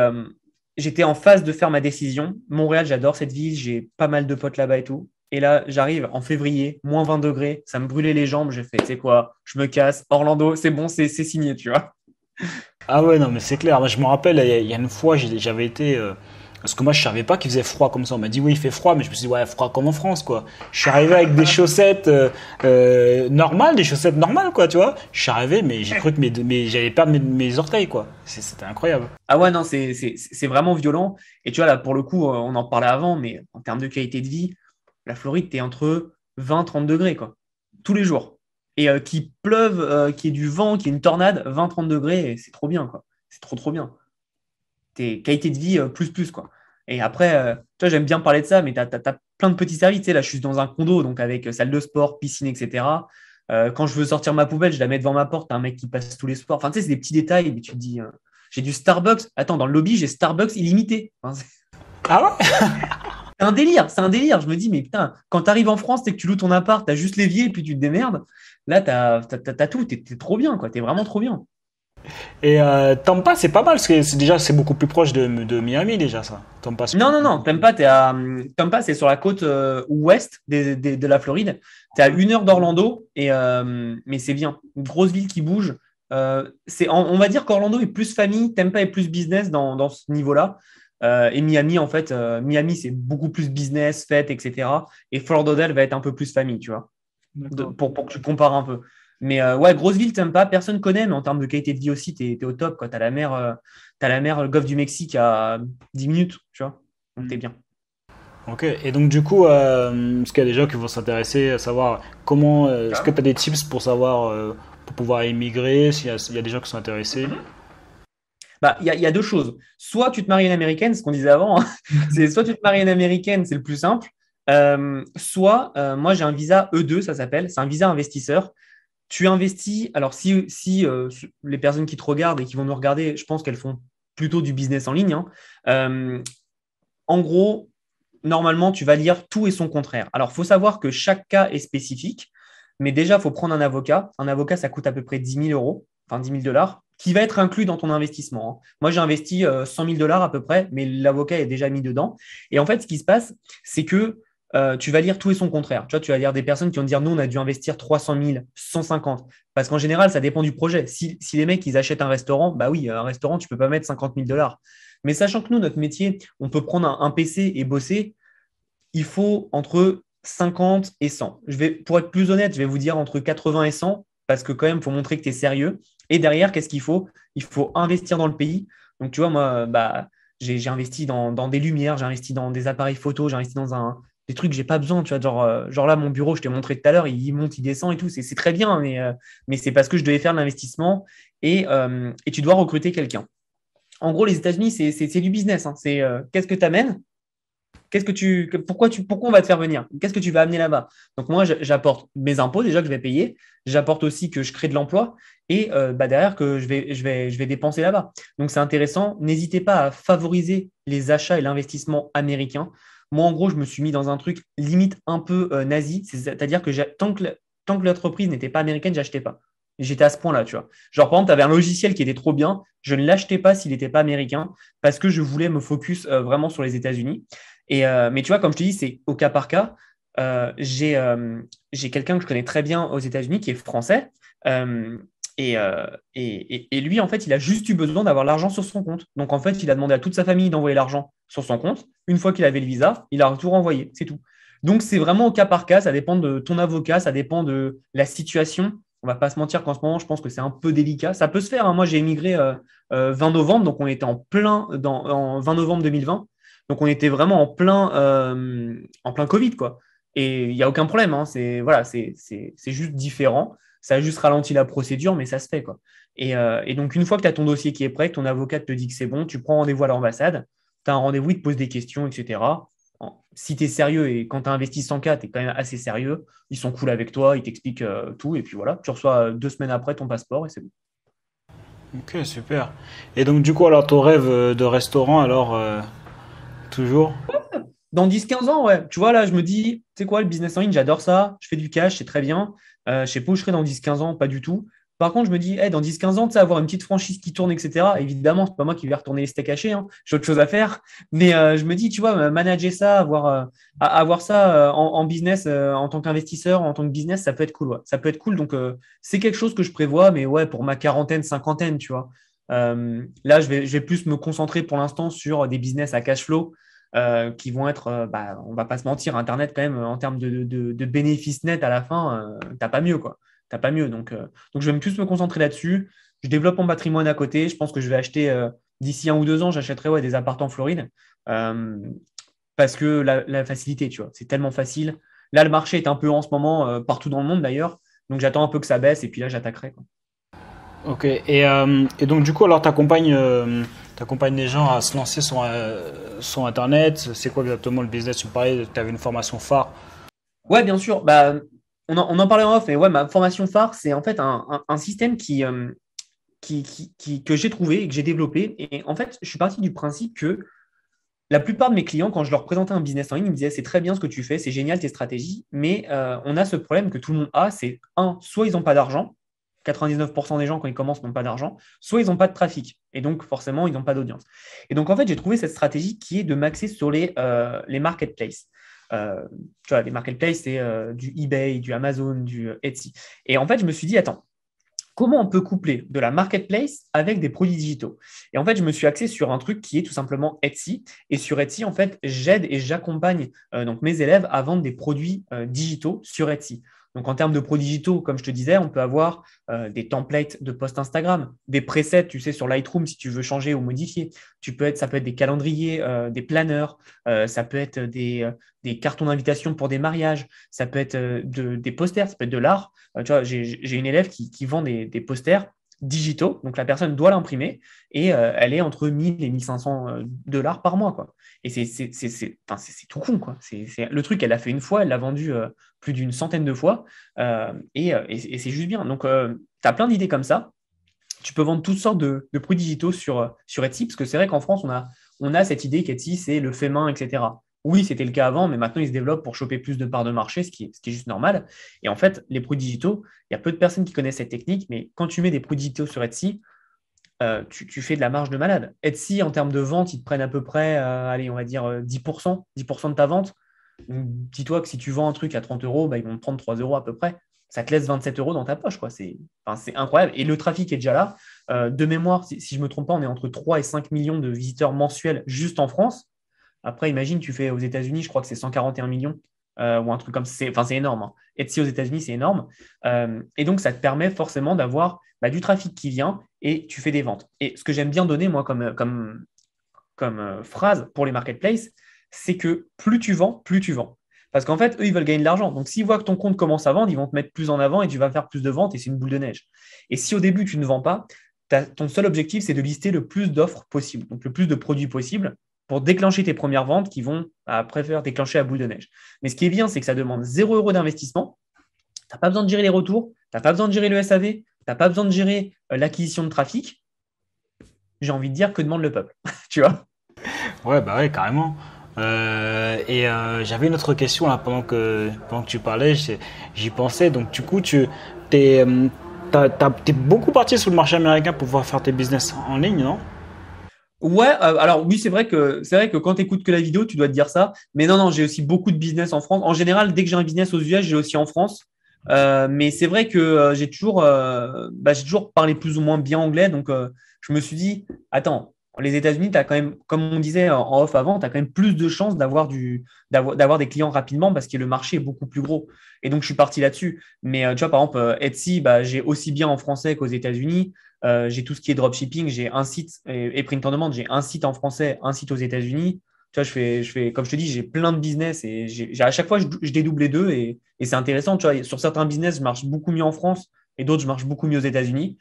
j'étais en phase de faire ma décision. Montréal, j'adore cette ville, j'ai pas mal de potes là-bas et tout. Et là, j'arrive en février, moins 20 degrés, ça me brûlait les jambes. J'ai fait, tu sais quoi, je me casse. Orlando, c'est bon, c'est signé, tu vois. Ah ouais, non, mais c'est clair. Moi, je me rappelle, il y a une fois, j'avais été. Euh, parce que moi, je savais pas qu'il faisait froid comme ça. On m'a dit, oui, il fait froid, mais je me suis dit, ouais, froid comme en France, quoi. Je suis arrivé avec des chaussettes euh, euh, normales, des chaussettes normales, quoi, tu vois. Je suis arrivé, mais j'ai cru que mes, mes, j'allais perdre mes, mes orteils, quoi. C'était incroyable. Ah ouais, non, c'est vraiment violent. Et tu vois, là, pour le coup, on en parlait avant, mais en termes de qualité de vie, la Floride, tu es entre 20-30 degrés, quoi, tous les jours. Et euh, qu'il pleuve, euh, qu'il y ait du vent, qu'il y ait une tornade, 20-30 degrés, c'est trop bien, quoi. C'est trop, trop bien. T'es qualité de vie euh, plus, plus, quoi. Et après, tu vois, j'aime bien parler de ça, mais tu as, plein de petits services. Tu sais, là, je suis dans un condo, donc avec salle de sport, piscine, etc. quand je veux sortir ma poubelle, je la mets devant ma porte, un mec qui passe tous les sports. Enfin, tu sais, c'est des petits détails, mais tu te dis, j'ai du Starbucks. Attends, dans le lobby, j'ai Starbucks illimité. ah ouais? C'est un délire, c'est un délire. Je me dis, mais putain, quand tu arrives en France, et que tu loues ton appart, tu as juste l'évier et puis tu te démerdes. Là, tu as, tout, tu es, trop bien, quoi. Tu es vraiment trop bien. Et euh, Tampa, c'est pas mal, parce que c'est déjà c'est beaucoup plus proche de, de Miami déjà ça. Tampa. Non, non, non, Tampa, t'es à, Tampa c'est sur la côte euh, ouest des- des- de la Floride. Tu es à une heure d'Orlando, et, euh, mais c'est bien. Une grosse ville qui bouge. C'est, on, on va dire qu'Orlando est plus famille, Tampa est plus business dans, dans ce niveau-là. Euh, et Miami, en fait, euh, Miami, c'est beaucoup plus business, fête, etc. Et Fort Lauderdale va être un peu plus famille, tu vois, de- pour, pour que tu compares un peu. Mais euh, ouais, grosse ville, Tampa, personne connaît, mais en termes de qualité de vie aussi, tu es, au top. Tu as la mer, t'as la mer, le golfe du Mexique à 10 minutes, tu vois. Donc t'es bien. Ok, et donc du coup, est-ce qu'il y a des gens qui vont s'intéresser à savoir comment, est-ce que tu as des tips pour savoir, pour pouvoir immigrer, s'il y, a- s'il y a des gens qui sont intéressés? Bah, il y, a- y a deux choses. Soit tu te maries une américaine, ce qu'on disait avant, hein. c'est soit tu te maries une américaine, c'est le plus simple. Euh, soit, euh, moi j'ai un visa E2, ça s'appelle, c'est un visa investisseur. Tu investis, alors si, si euh, les personnes qui te regardent et qui vont nous regarder, je pense qu'elles font plutôt du business en ligne. hein. En gros, normalement, tu vas lire tout et son contraire. Alors, il faut savoir que chaque cas est spécifique, mais déjà, il faut prendre un avocat. Un avocat, ça coûte à peu près 10 000 euros, enfin 10 000 dollars, qui va être inclus dans ton investissement. hein. Moi, j'ai investi euh, 100 000 dollars à peu près, mais l'avocat est déjà mis dedans. Et en fait, ce qui se passe, c'est que euh, tu vas lire tout et son contraire. Tu vas lire des personnes qui vont te dire, nous, on a dû investir 300 000, 150. Parce qu'en général, ça dépend du projet. Si, les mecs, ils achètent un restaurant, bah oui, un restaurant, tu peux pas mettre 50 000 dollars. Mais sachant que nous, notre métier, on peut prendre un, un PC et bosser, il faut entre 50 et 100. Je vais, pour être plus honnête, je vais vous dire entre 80 et 100, parce que quand même, il faut montrer que tu es sérieux. Et derrière, qu'est-ce qu'il faut? Il faut investir dans le pays. Donc, tu vois, moi, bah, j'ai investi dans, des lumières, j'ai investi dans des appareils photo, j'ai investi dans un, des trucs que j'ai pas besoin. Tu vois, genre, euh, genre là, mon bureau, je t'ai montré tout à l'heure, il, monte, il descend et tout. C'est très bien, mais, euh, mais c'est parce que je devais faire l'investissement et, euh, et tu dois recruter quelqu'un. En gros, les États-Unis, c'est du business. hein. C'est qu'est-ce que tu amènes Qu'est-ce que tu, pourquoi, tu, pourquoi on va te faire venir? Qu'est-ce que tu vas amener là-bas? Donc moi, j'apporte mes impôts déjà que je vais payer. J'apporte aussi que je crée de l'emploi et euh, bah, derrière que je vais, je vais, je vais dépenser là-bas. Donc c'est intéressant. N'hésitez pas à favoriser les achats et l'investissement américain. Moi, en gros, je me suis mis dans un truc limite un peu euh, nazi. C'est- C'est-à-dire que tant que tant que l'entreprise n'était pas américaine, j'achetais pas. J'étais à ce point-là, tu vois. Genre, par exemple, tu avais un logiciel qui était trop bien, je ne l'achetais pas s'il n'était pas américain parce que je voulais me focus euh, vraiment sur les États-Unis. Euh, mais tu vois, comme je te dis, c'est au cas par cas. Euh, j'ai euh, j'ai quelqu'un que je connais très bien aux États-Unis qui est français. Et, et, et- lui, en fait, il a juste eu besoin d'avoir l'argent sur son compte. Donc, en fait, il a demandé à toute sa famille d'envoyer l'argent sur son compte. Une fois qu'il avait le visa, il a tout renvoyé. C'est tout. Donc, c'est vraiment au cas par cas. Ça dépend de ton avocat, ça dépend de la situation. On va pas se mentir qu'en ce moment, je pense que c'est un peu délicat. Ça peut se faire. hein. Moi, j'ai émigré euh, 20 novembre, donc on était en plein dans, en 20 novembre 2020. Donc, on était vraiment en plein, euh, en plein Covid, quoi. Et il n'y a aucun problème. hein. C'est voilà, juste différent. Ça a juste ralenti la procédure, mais ça se fait, quoi. Et, euh, donc, une fois que tu as ton dossier qui est prêt, que ton avocat te dit que c'est bon, tu prends rendez-vous à l'ambassade, tu as un rendez-vous, il te pose des questions, etc. Si tu es sérieux et quand tu as investi 100K, tu es quand même assez sérieux, ils sont cool avec toi, ils t'expliquent euh, tout, et puis voilà, tu reçois deux semaines après ton passeport et c'est bon. Ok, super. Et donc du coup, alors ton rêve de restaurant, alors toujours Dans 10-15 ans, ouais. Tu vois, là, je me dis, tu sais quoi, le business en ligne, j'adore ça, je fais du cash, c'est très bien. Euh, je sais pas où je serai dans 10-15 ans, pas du tout. Par contre, je me dis, hey, dans 10-15 ans, tu sais, avoir une petite franchise qui tourne, etc. Évidemment, c'est pas moi qui vais retourner les steaks hachés, hein. J'ai autre chose à faire. Mais euh, je me dis, tu vois, manager ça, avoir, euh, avoir ça euh, en, business, en tant qu'investisseur, en tant que business, ça peut être cool. Ça peut être cool. Donc, c'est quelque chose que je prévois, mais ouais, pour ma quarantaine, cinquantaine, tu vois. Là, je vais plus me concentrer pour l'instant sur des business à cash flow euh, qui vont être, euh, bah, on va pas se mentir, Internet quand même, en termes de, bénéfices nets à la fin, euh, t'as pas mieux, quoi. T'as pas mieux. Donc, euh, donc, je vais plus me concentrer là-dessus. Je développe mon patrimoine à côté. Je pense que je vais acheter, d'ici un ou deux ans, j'achèterai des appartements en Floride. Parce que la, facilité, tu vois, c'est tellement facile. Là, le marché est un peu en ce moment, partout dans le monde d'ailleurs. Donc, j'attends un peu que ça baisse et puis là, j'attaquerai. Ok. Et, donc du coup, alors t'accompagnes euh, t'accompagnes les gens à se lancer sur, euh, Internet. C'est quoi exactement le business? Tu me parlais, tu avais une formation phare. Ouais, bien sûr. Bah, on, en, parlait en off, mais ouais, ma formation phare, c'est en fait un, un- système euh, qui, qui- qui- que j'ai trouvé et que j'ai développé. Et en fait, je suis parti du principe que la plupart de mes clients, quand je leur présentais un business en ligne, ils me disaient c'est très bien ce que tu fais, c'est génial tes stratégies, mais euh, on a ce problème que tout le monde a, c'est un, soit ils n'ont pas d'argent, 99% des gens, quand ils commencent, n'ont pas d'argent, soit ils n'ont pas de trafic. Et donc, forcément, ils n'ont pas d'audience. Et donc, en fait, j'ai trouvé cette stratégie qui est de maxer sur les, euh, marketplaces. Euh, tu vois, les marketplaces, c'est euh, du eBay, du Amazon, du Etsy. Et en fait, je me suis dit, attends, comment on peut coupler de la marketplace avec des produits digitaux? Et en fait, je me suis axé sur un truc qui est tout simplement Etsy. Et sur Etsy, en fait, j'aide et j'accompagne mes élèves à vendre des produits digitaux sur Etsy. Donc, en termes de produits digitaux, comme je te disais, on peut avoir euh, des templates de post Instagram, des presets, tu sais, sur Lightroom si tu veux changer ou modifier. Tu peux être, ça peut être des calendriers, euh, des planners, euh, ça peut être des, cartons d'invitation pour des mariages, ça peut être des posters, ça peut être de l'art. tu vois, j'ai une élève qui, vend des posters digitaux. Donc la personne doit l'imprimer et euh, elle est entre 1000 et 1500 euh, dollars par mois. Et c'est tout con. Quoi. Le truc, elle l'a fait une fois, elle l'a vendu euh, plus d'une centaine de fois et, et c'est juste bien. Donc tu as plein d'idées comme ça. Tu peux vendre toutes sortes de, de produits digitaux sur, sur Etsy parce que c'est vrai qu'en France, on a, on a cette idée qu'Etsy, c'est le fait main, etc. Oui, c'était le cas avant, mais maintenant, ils se développent pour choper plus de parts de marché, ce qui, est, juste normal. Et en fait, les produits digitaux, il y a peu de personnes qui connaissent cette technique, mais quand tu mets des produits digitaux sur Etsy, euh, tu, fais de la marge de malade. Etsy, en termes de vente, ils te prennent à peu près, euh, allez, on va dire 10%, euh, 10% de ta vente. Dis-toi que si tu vends un truc à 30 euros, bah, ils vont te prendre 3 euros à peu près. Ça te laisse 27 euros dans ta poche. C'est incroyable. Et le trafic est déjà là. de mémoire, si, si je ne me trompe pas, on est entre 3 et 5 millions de visiteurs mensuels juste en France. Après, imagine, tu fais aux États-Unis, je crois que c'est 141 millions euh, ou un truc comme ça. Enfin, c'est énorme. Hein. Etsy aux États-Unis, c'est énorme. Euh, et donc, ça te permet forcément d'avoir bah, du trafic qui vient et tu fais des ventes. Et ce que j'aime bien donner, moi, comme, euh, phrase pour les marketplaces, c'est que plus tu vends, plus tu vends. Parce qu'en fait, eux, ils veulent gagner de l'argent. Donc, s'ils voient que ton compte commence à vendre, ils vont te mettre plus en avant et tu vas faire plus de ventes et c'est une boule de neige. Et si au début, tu ne vends pas, ton seul objectif, c'est de lister le plus d'offres possible, donc le plus de produits possible pour déclencher tes premières ventes qui vont après faire déclencher à boule de neige. Mais ce qui est bien, c'est que ça demande 0 euros d'investissement. Tu n'as pas besoin de gérer les retours, tu n'as pas besoin de gérer le SAV, tu n'as pas besoin de gérer euh, l'acquisition de trafic. J'ai envie de dire que demande le peuple, tu vois Ouais, bah ouais, carrément. Euh, et euh, j'avais une autre question là pendant que, tu parlais, j'y pensais. Donc, du coup, tu es, beaucoup parti sur le marché américain pour pouvoir faire tes business en ligne, non? Ouais, euh, alors oui, c'est vrai que c'est vrai que quand tu écoutes que la vidéo, tu dois te dire ça. Mais non, non, j'ai aussi beaucoup de business en France. En général, dès que j'ai un business aux US, j'ai aussi en France. Euh, mais c'est vrai que euh, j'ai toujours, bah, toujours parlé plus ou moins bien anglais. Donc, je me suis dit, attends, les États-Unis, tu as quand même, comme on disait en off avant, tu as quand même plus de chances d'avoir, des clients rapidement parce que le marché est beaucoup plus gros. Et donc, je suis parti là-dessus. Mais tu vois, par exemple, Etsy, bah, j'ai aussi bien en français qu'aux États-Unis. Euh, j'ai tout ce qui est dropshipping, j'ai un site et, print on demand, j'ai un site en français, un site aux États-Unis. Tu vois, je fais, je fais, comme je te dis, j'ai plein de business et à chaque fois, je, dédouble les deux et, c'est intéressant. Tu vois, sur certains business, je marche beaucoup mieux en France et d'autres, je marche beaucoup mieux aux États-Unis.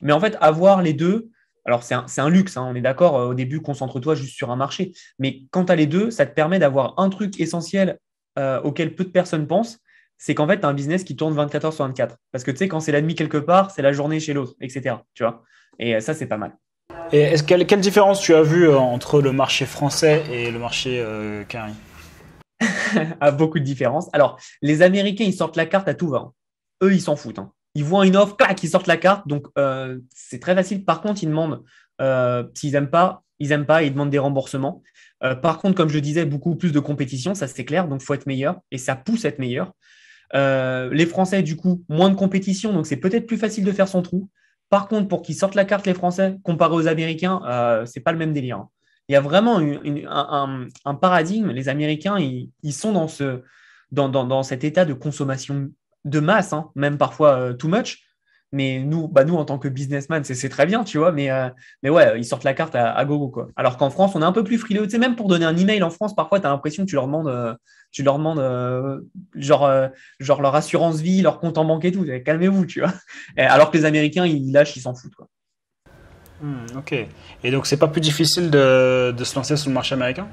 Mais en fait, avoir les deux, alors c'est un, luxe, hein, on est d'accord, euh, au début, concentre-toi juste sur un marché. Mais quand tu as les deux, ça te permet d'avoir un truc essentiel euh, auquel peu de personnes pensent c'est qu'en fait, tu as un business qui tourne 24 heures sur 24. Parce que tu sais, quand c'est la nuit quelque part, c'est la journée chez l'autre, etc. Tu vois et euh, ça, c'est pas mal. Et est-ce quelle, quelle différence tu as vu euh, entre le marché français et le marché euh, carré beaucoup de différences. Alors, les Américains, ils sortent la carte à tout va. Hein. Eux, ils s'en foutent. Hein. Ils voient une offre, clac, ils sortent la carte. Donc, c'est très facile. Par contre, ils demandent, s'ils n'aiment pas, ils n'aiment pas, ils demandent des remboursements. par contre, comme je le disais, beaucoup plus de compétition, ça c'est clair. Donc, il faut être meilleur et ça pousse à être meilleur. Euh, les Français, du coup, moins de compétition, donc c'est peut-être plus facile de faire son trou. Par contre, pour qu'ils sortent la carte, les Français, comparé aux Américains, euh, c'est pas le même délire. Hein. Il y a vraiment un, paradigme. Les Américains, ils, sont dans, ce, dans, dans, cet état de consommation de masse, hein, même parfois euh, too much, mais nous, bah nous en tant que businessman, c'est très bien, tu vois. Mais, euh, mais ouais, ils sortent la carte à, gogo, quoi. Alors qu'en France, on est un peu plus frileux. Tu sais, même pour donner un email en France, parfois, tu as l'impression que tu leur demandes, euh, tu leur demandes euh, genre, genre leur assurance vie, leur compte en banque et tout. Calmez-vous, tu vois. Alors que les Américains, ils lâchent, ils s'en foutent, quoi. Hmm, ok. Et donc, c'est pas plus difficile de, de se lancer sur le marché américain?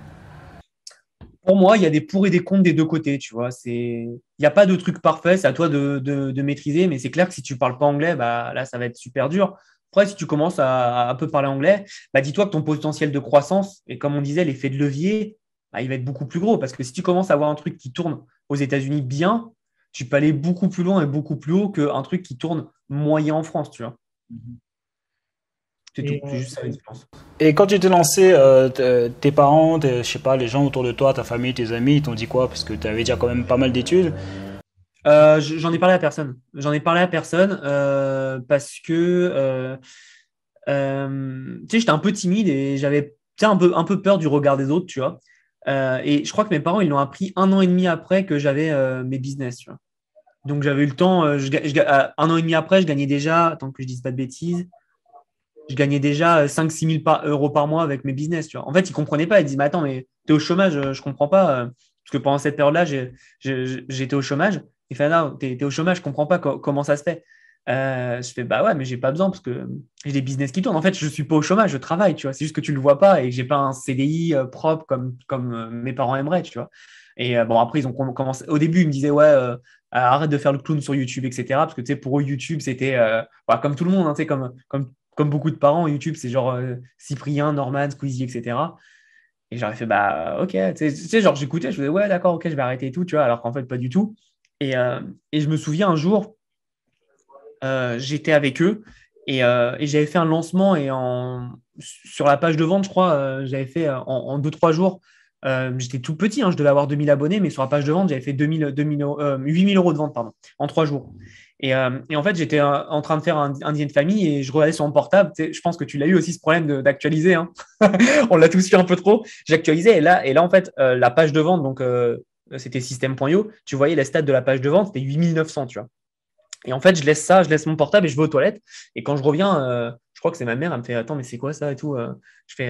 Pour moi, il y a des pour et des contre des deux côtés, tu vois. C'est, il n'y a pas de truc parfait, c'est à toi de, de, maîtriser, mais c'est clair que si tu parles pas anglais, bah là, ça va être super dur. Après, si tu commences à, un peu parler anglais, bah dis-toi que ton potentiel de croissance et comme on disait, l'effet de levier, bah, il va être beaucoup plus gros parce que si tu commences à avoir un truc qui tourne aux États-Unis bien, tu peux aller beaucoup plus loin et beaucoup plus haut qu'un truc qui tourne moyen en France, tu vois. Mhm. C'est tout, c'est juste ça l'expérience. Et quand tu t'es lancé, euh, euh, tes parents, je sais pas, les gens autour de toi, ta famille, tes amis, ils t'ont dit quoi? Parce que tu avais déjà quand même pas mal d'études. Euh, j'en ai parlé à personne. J'en ai parlé à personne parce que tu sais, j'étais un peu timide et j'avais un peu, un peu peur du regard des autres, tu vois. et je crois que mes parents, ils l'ont appris un an et demi après que j'avais mes business, tu vois. Donc j'avais eu le temps, un an et demi après, je gagnais déjà, tant que je dise pas de bêtises, je gagnais déjà 5-6 000 euros par mois avec mes business. Tu vois. En fait, ils ne comprenaient pas. Ils disaient, mais attends, mais tu es au chômage, je ne comprends pas. Euh, parce que pendant cette période-là, j'étais au chômage. Il fait, non, tu es, au chômage, je ne comprends pas comment ça se fait. Euh, je fais, bah ouais, mais j'ai pas besoin parce que j'ai des business qui tournent. En fait, je ne suis pas au chômage, je travaille, tu vois. C'est juste que tu ne le vois pas et que j'ai pas un CDI euh, propre comme, comme mes parents aimeraient, tu vois. Et bon, après, ils ont commencé. Au début, ils me disaient, ouais, arrête de faire le clown sur YouTube, etc. Parce que, tu sais, pour eux, YouTube, c'était bah, comme tout le monde, hein, tu sais, comme, comme comme beaucoup de parents, YouTube, c'est genre euh, Cyprien, Norman, Squeezie, etc. Et j'aurais fait, bah, ok, tu sais, genre, j'écoutais, je faisais, ouais, d'accord, ok, je vais arrêter et tout, tu vois, alors qu'en fait, pas du tout. Et, euh, et je me souviens un jour, euh, j'étais avec eux et, j'avais fait un lancement et en, sur la page de vente, je crois, j'avais fait en 2-3 jours, j'étais tout petit, hein, je devais avoir 2000 abonnés, mais sur la page de vente, j'avais fait 2000, 2000, 8000 euros de vente pardon, en 3 jours. Euh, et, en fait, j'étais euh, en train de faire un, dîner de famille et je regardais sur mon portable. je pense que tu l'as eu aussi ce problème d'actualiser. Hein. On l'a tous eu un peu trop. J'actualisais et là, et là, en fait, euh, la page de vente, donc c'était système.io, tu voyais les stats de la page de vente, c'était 8900, tu vois. Et en fait, je laisse ça, je laisse mon portable et je vais aux toilettes. Et quand je reviens, crois que c'est ma mère, elle me fait Attends, mais c'est quoi ça et tout Je fais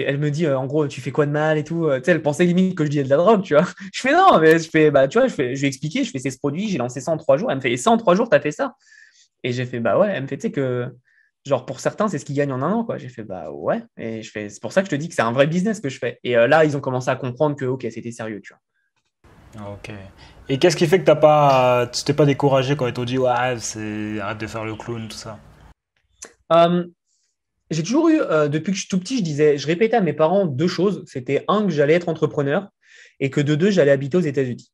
elle me dit, euh, en gros, tu fais quoi de mal et tout. Euh, tu sais, elle pensait limite que je disais de la drogue, tu vois. Je fais non, mais je fais, bah, tu vois, je, fais, je vais expliquer, je fais ces produits, j'ai lancé ça en trois jours. Elle me fait, et ça en trois jours, t'as fait ça? Et j'ai fait, bah ouais, elle me fait, tu sais que, genre, pour certains, c'est ce qu'ils gagnent en un an, quoi. J'ai fait, bah ouais. Et je fais, c'est pour ça que je te dis que c'est un vrai business que je fais. Et euh, là, ils ont commencé à comprendre que, ok, c'était sérieux, tu vois. Ah, ok. Et qu'est-ce qui fait que t'as pas, tu t'es pas découragé quand ils t'ont dit, ouais, c'est, arrête de faire le clown, tout ça? J'ai toujours eu, euh, depuis que je suis tout petit, je disais, je répétais à mes parents deux choses. C'était un, que j'allais être entrepreneur et que de deux, j'allais habiter aux États-Unis.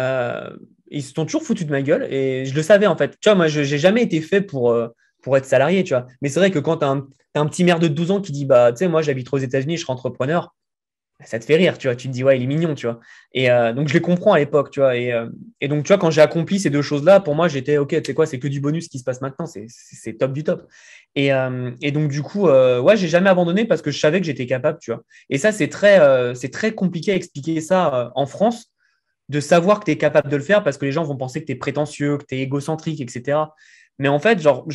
Euh, ils se sont toujours foutus de ma gueule et je le savais en fait. Tu vois, moi, je n'ai jamais été fait pour, euh, être salarié, tu vois. Mais c'est vrai que quand tu as, un petit maire de 12 ans qui dit, bah, tu sais, moi, j'habite aux États-Unis, je suis entrepreneur, ça te fait rire, tu vois. Tu te dis, ouais, il est mignon, tu vois. Et euh, donc, je les comprends à l'époque, tu vois. Et, euh, et, donc, tu vois, quand j'ai accompli ces deux choses-là, pour moi, j'étais, OK, tu sais quoi, c'est que du bonus qui se passe maintenant, c'est top du top. Et, euh, donc, du coup, ouais, j'ai jamais abandonné parce que je savais que j'étais capable, tu vois. Et ça, c'est très, c'est très compliqué à expliquer ça en France, de savoir que tu es capable de le faire parce que les gens vont penser que tu es prétentieux, que tu es égocentrique, etc. Mais en fait, genre,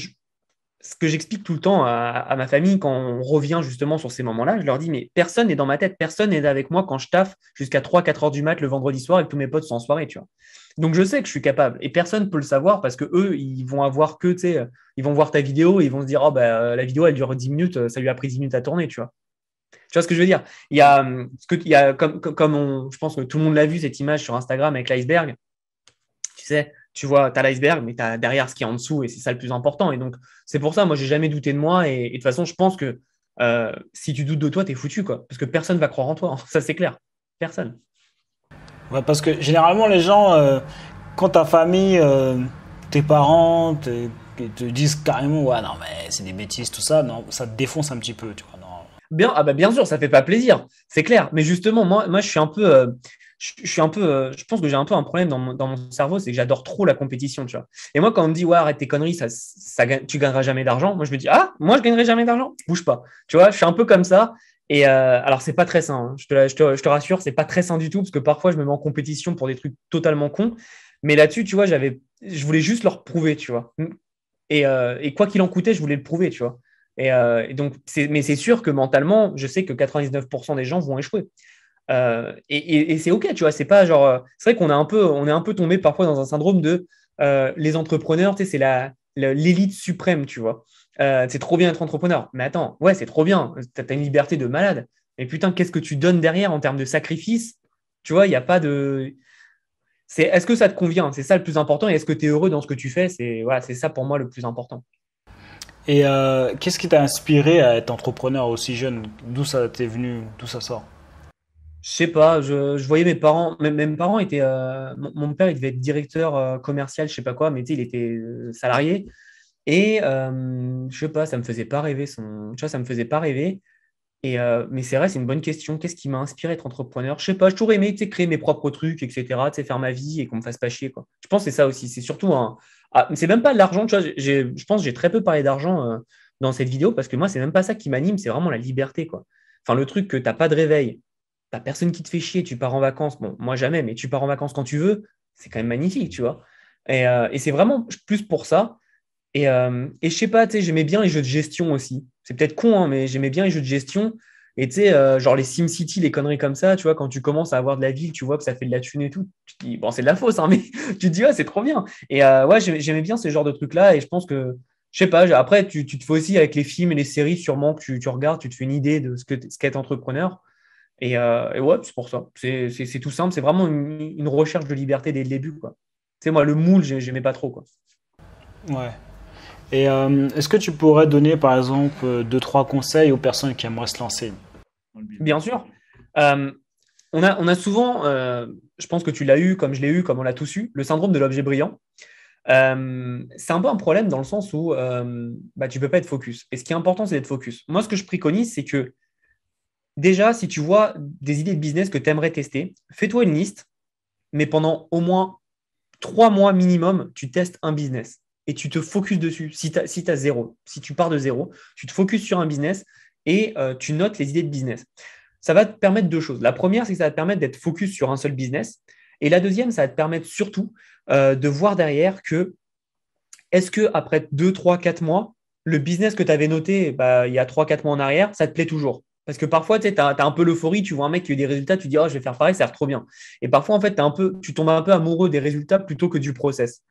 ce que j'explique tout le temps à, ma famille quand on revient justement sur ces moments-là, je leur dis, mais personne n'est dans ma tête, personne n'est avec moi quand je taffe jusqu'à 3-4 heures du mat le vendredi soir et que tous mes potes sont en soirée, tu vois. Donc je sais que je suis capable et personne ne peut le savoir parce que eux, ils vont avoir que, tu sais, ils vont voir ta vidéo et ils vont se dire, oh, bah, la vidéo, elle dure 10 minutes, ça lui a pris 10 minutes à tourner, tu vois. Tu vois ce que je veux dire? Il y a, ce que, il y a comme, comme je pense que tout le monde l'a vu, cette image sur Instagram avec l'iceberg. Tu sais, tu vois, tu as l'iceberg, mais tu as derrière ce qui est en dessous, et c'est ça le plus important. Et donc, c'est pour ça, moi, j'ai jamais douté de moi. Et, de toute façon, je pense que euh, si tu doutes de toi, tu es foutu, quoi. Parce que personne va croire en toi. Ça, c'est clair. Personne. Ouais, parce que généralement, les gens, euh, quand ta famille, euh, tes parents te, te, disent carrément, ouais, non, mais c'est des bêtises, tout ça, non, ça te défonce un petit peu, tu vois. Non. Bien, ah bah bien sûr, ça fait pas plaisir, c'est clair. Mais justement, moi, moi, je suis un peu, je, suis un peu, euh, je pense que j'ai un peu un problème dans mon, cerveau, c'est que j'adore trop la compétition, tu vois. Et moi, quand on me dit, ouais, arrête tes conneries, ça, ça, tu gagneras jamais d'argent, moi, je me dis, ah, moi, je gagnerai jamais d'argent, bouge pas. Tu vois, je suis un peu comme ça. Et euh, alors, c'est pas très sain, hein. je, te, je, te, je, te, rassure, c'est pas très sain du tout, parce que parfois, je me mets en compétition pour des trucs totalement cons. Mais là-dessus, tu vois, j'avais, je voulais juste leur prouver, tu vois. Et, euh, quoi qu'il en coûtait, je voulais le prouver, tu vois. Et, euh, donc, mais c'est sûr que mentalement, je sais que 99% des gens vont échouer. Euh, et, c'est ok, tu vois, c'est pas genre. Euh, c'est vrai qu'on est un peu, on est un peu tombé parfois dans un syndrome de euh, les entrepreneurs, tu sais, c'est la, l'élite suprême, tu vois. c'est trop bien d'être entrepreneur. Mais attends, ouais, c'est trop bien. Tu as une liberté de malade. Mais putain, qu'est-ce que tu donnes derrière en termes de sacrifice? Tu vois, il n'y a pas de. Est-ce que ça te convient? C'est ça le plus important. Et est-ce que tu es heureux dans ce que tu fais? C'est voilà, ça pour moi le plus important. Et qu'est-ce qui t'a inspiré à être entrepreneur aussi jeune? D'où ça t'est venu? D'où ça sort? Je sais pas, je, voyais mes parents, mes parents étaient. Euh, mon, père, il devait être directeur euh, commercial, je sais pas quoi, mais il était euh, salarié. Et je sais pas, ça me faisait pas rêver. Son... Ça me faisait pas rêver. Et, mais c'est vrai, c'est une bonne question. Qu'est-ce qui m'a inspiré d'être entrepreneur? Je sais pas, je toujours aimé créer mes propres trucs, etc. Faire ma vie et qu'on me fasse pas chier. Je pense que c'est ça aussi. C'est surtout un. Ah, c'est même pas l'argent. Tu vois, je pense que j'ai très peu parlé d'argent dans cette vidéo parce que moi, c'est même pas ça qui m'anime. C'est vraiment la liberté. Quoi. Enfin, le truc que tu n'as pas de réveil, t'as personne qui te fait chier, tu pars en vacances. Bon, moi jamais, mais tu pars en vacances quand tu veux, c'est quand même magnifique, tu vois. Et, euh, c'est vraiment plus pour ça. Et, euh, et je sais pas, tu sais, j'aimais bien les jeux de gestion aussi. C'est peut-être con, hein, mais j'aimais bien les jeux de gestion. Et tu sais, euh, genre les SimCity, les conneries comme ça, tu vois, quand tu commences à avoir de la ville, tu vois que ça fait de la thune et tout. Tu te dis, bon, c'est de la fausse, hein, mais tu te dis, ouais, c'est trop bien. Et ouais, j'aimais bien ce genre de trucs-là. Et je pense que, je sais pas, après, tu, te fais aussi avec les films et les séries, sûrement que tu, tu regardes, tu te fais une idée de ce qu'est ce entrepreneur. Euh, et, ouais, c'est pour ça. C'est tout simple. C'est vraiment une, recherche de liberté dès le début. Tu sais, moi, le moule, j'aimais pas trop. Quoi. Ouais. Et euh, est-ce que tu pourrais donner, par exemple, deux, trois conseils aux personnes qui aimeraient se lancer Bien sûr. Euh, on, a, on a souvent, je pense que tu l'as eu, comme je l'ai eu, comme on l'a tous eu, le syndrome de l'objet brillant. c'est un peu un problème dans le sens où bah, tu ne peux pas être focus. Et ce qui est important, c'est d'être focus. Moi, ce que je préconise, c'est que Déjà, si tu vois des idées de business que tu aimerais tester, fais-toi une liste, mais pendant au moins trois mois minimum, tu testes un business et tu te focuses dessus. Si tu as, zéro, si tu pars de zéro, tu te focuses sur un business et euh, tu notes les idées de business. Ça va te permettre deux choses. La première, c'est que ça va te permettre d'être focus sur un seul business. Et la deuxième, ça va te permettre surtout euh, de voir derrière que est-ce que après deux, trois, quatre mois, le business que tu avais noté bah, il y a trois, quatre mois en arrière, ça te plaît toujours? Parce que parfois, tu as, un peu l'euphorie, tu vois un mec qui a eu des résultats, tu dis, oh, je vais faire pareil, ça a l'air trop bien. Et parfois, en fait, un peu, tu tombes un peu amoureux des résultats plutôt que du process.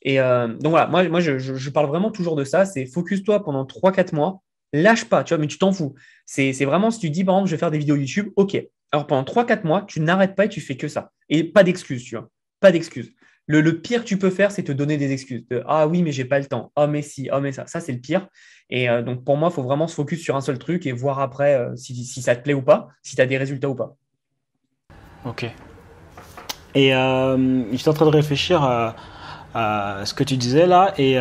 Et euh, donc voilà, moi, moi je, parle vraiment toujours de ça, c'est focus-toi pendant 3-4 mois, lâche pas, tu vois, mais tu t'en fous. C'est vraiment si tu dis, par exemple, je vais faire des vidéos YouTube, ok. Alors pendant 3-4 mois, tu n'arrêtes pas et tu fais que ça. Et pas d'excuses, tu vois. Pas d'excuses. Le, pire que tu peux faire, c'est te donner des excuses. ah oui, mais j'ai pas le temps. Ah, mais si. Ah, mais ça. Ça, c'est le pire. Et euh, donc, pour moi, il faut vraiment se focus sur un seul truc et voir après euh, si, ça te plaît ou pas, si tu as des résultats ou pas. Ok. Et euh, j'étais en train de réfléchir à, ce que tu disais là. Et.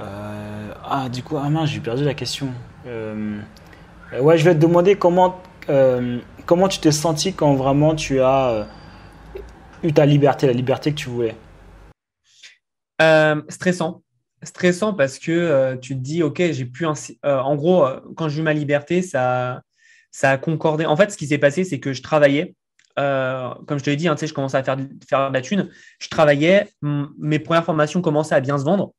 ah, du coup, ah j'ai perdu la question. ouais, je vais te demander comment, comment tu t'es senti quand vraiment tu as ta liberté, la liberté que tu voulais euh, Stressant. Stressant parce que euh, tu te dis, OK, j'ai plus un. Euh, en gros, quand j'ai eu ma liberté, ça, ça a concordé. En fait, ce qui s'est passé, c'est que je travaillais. comme je te l'ai dit, hein, je commençais à faire, de la thune. Je travaillais, mes premières formations commençaient à bien se vendre.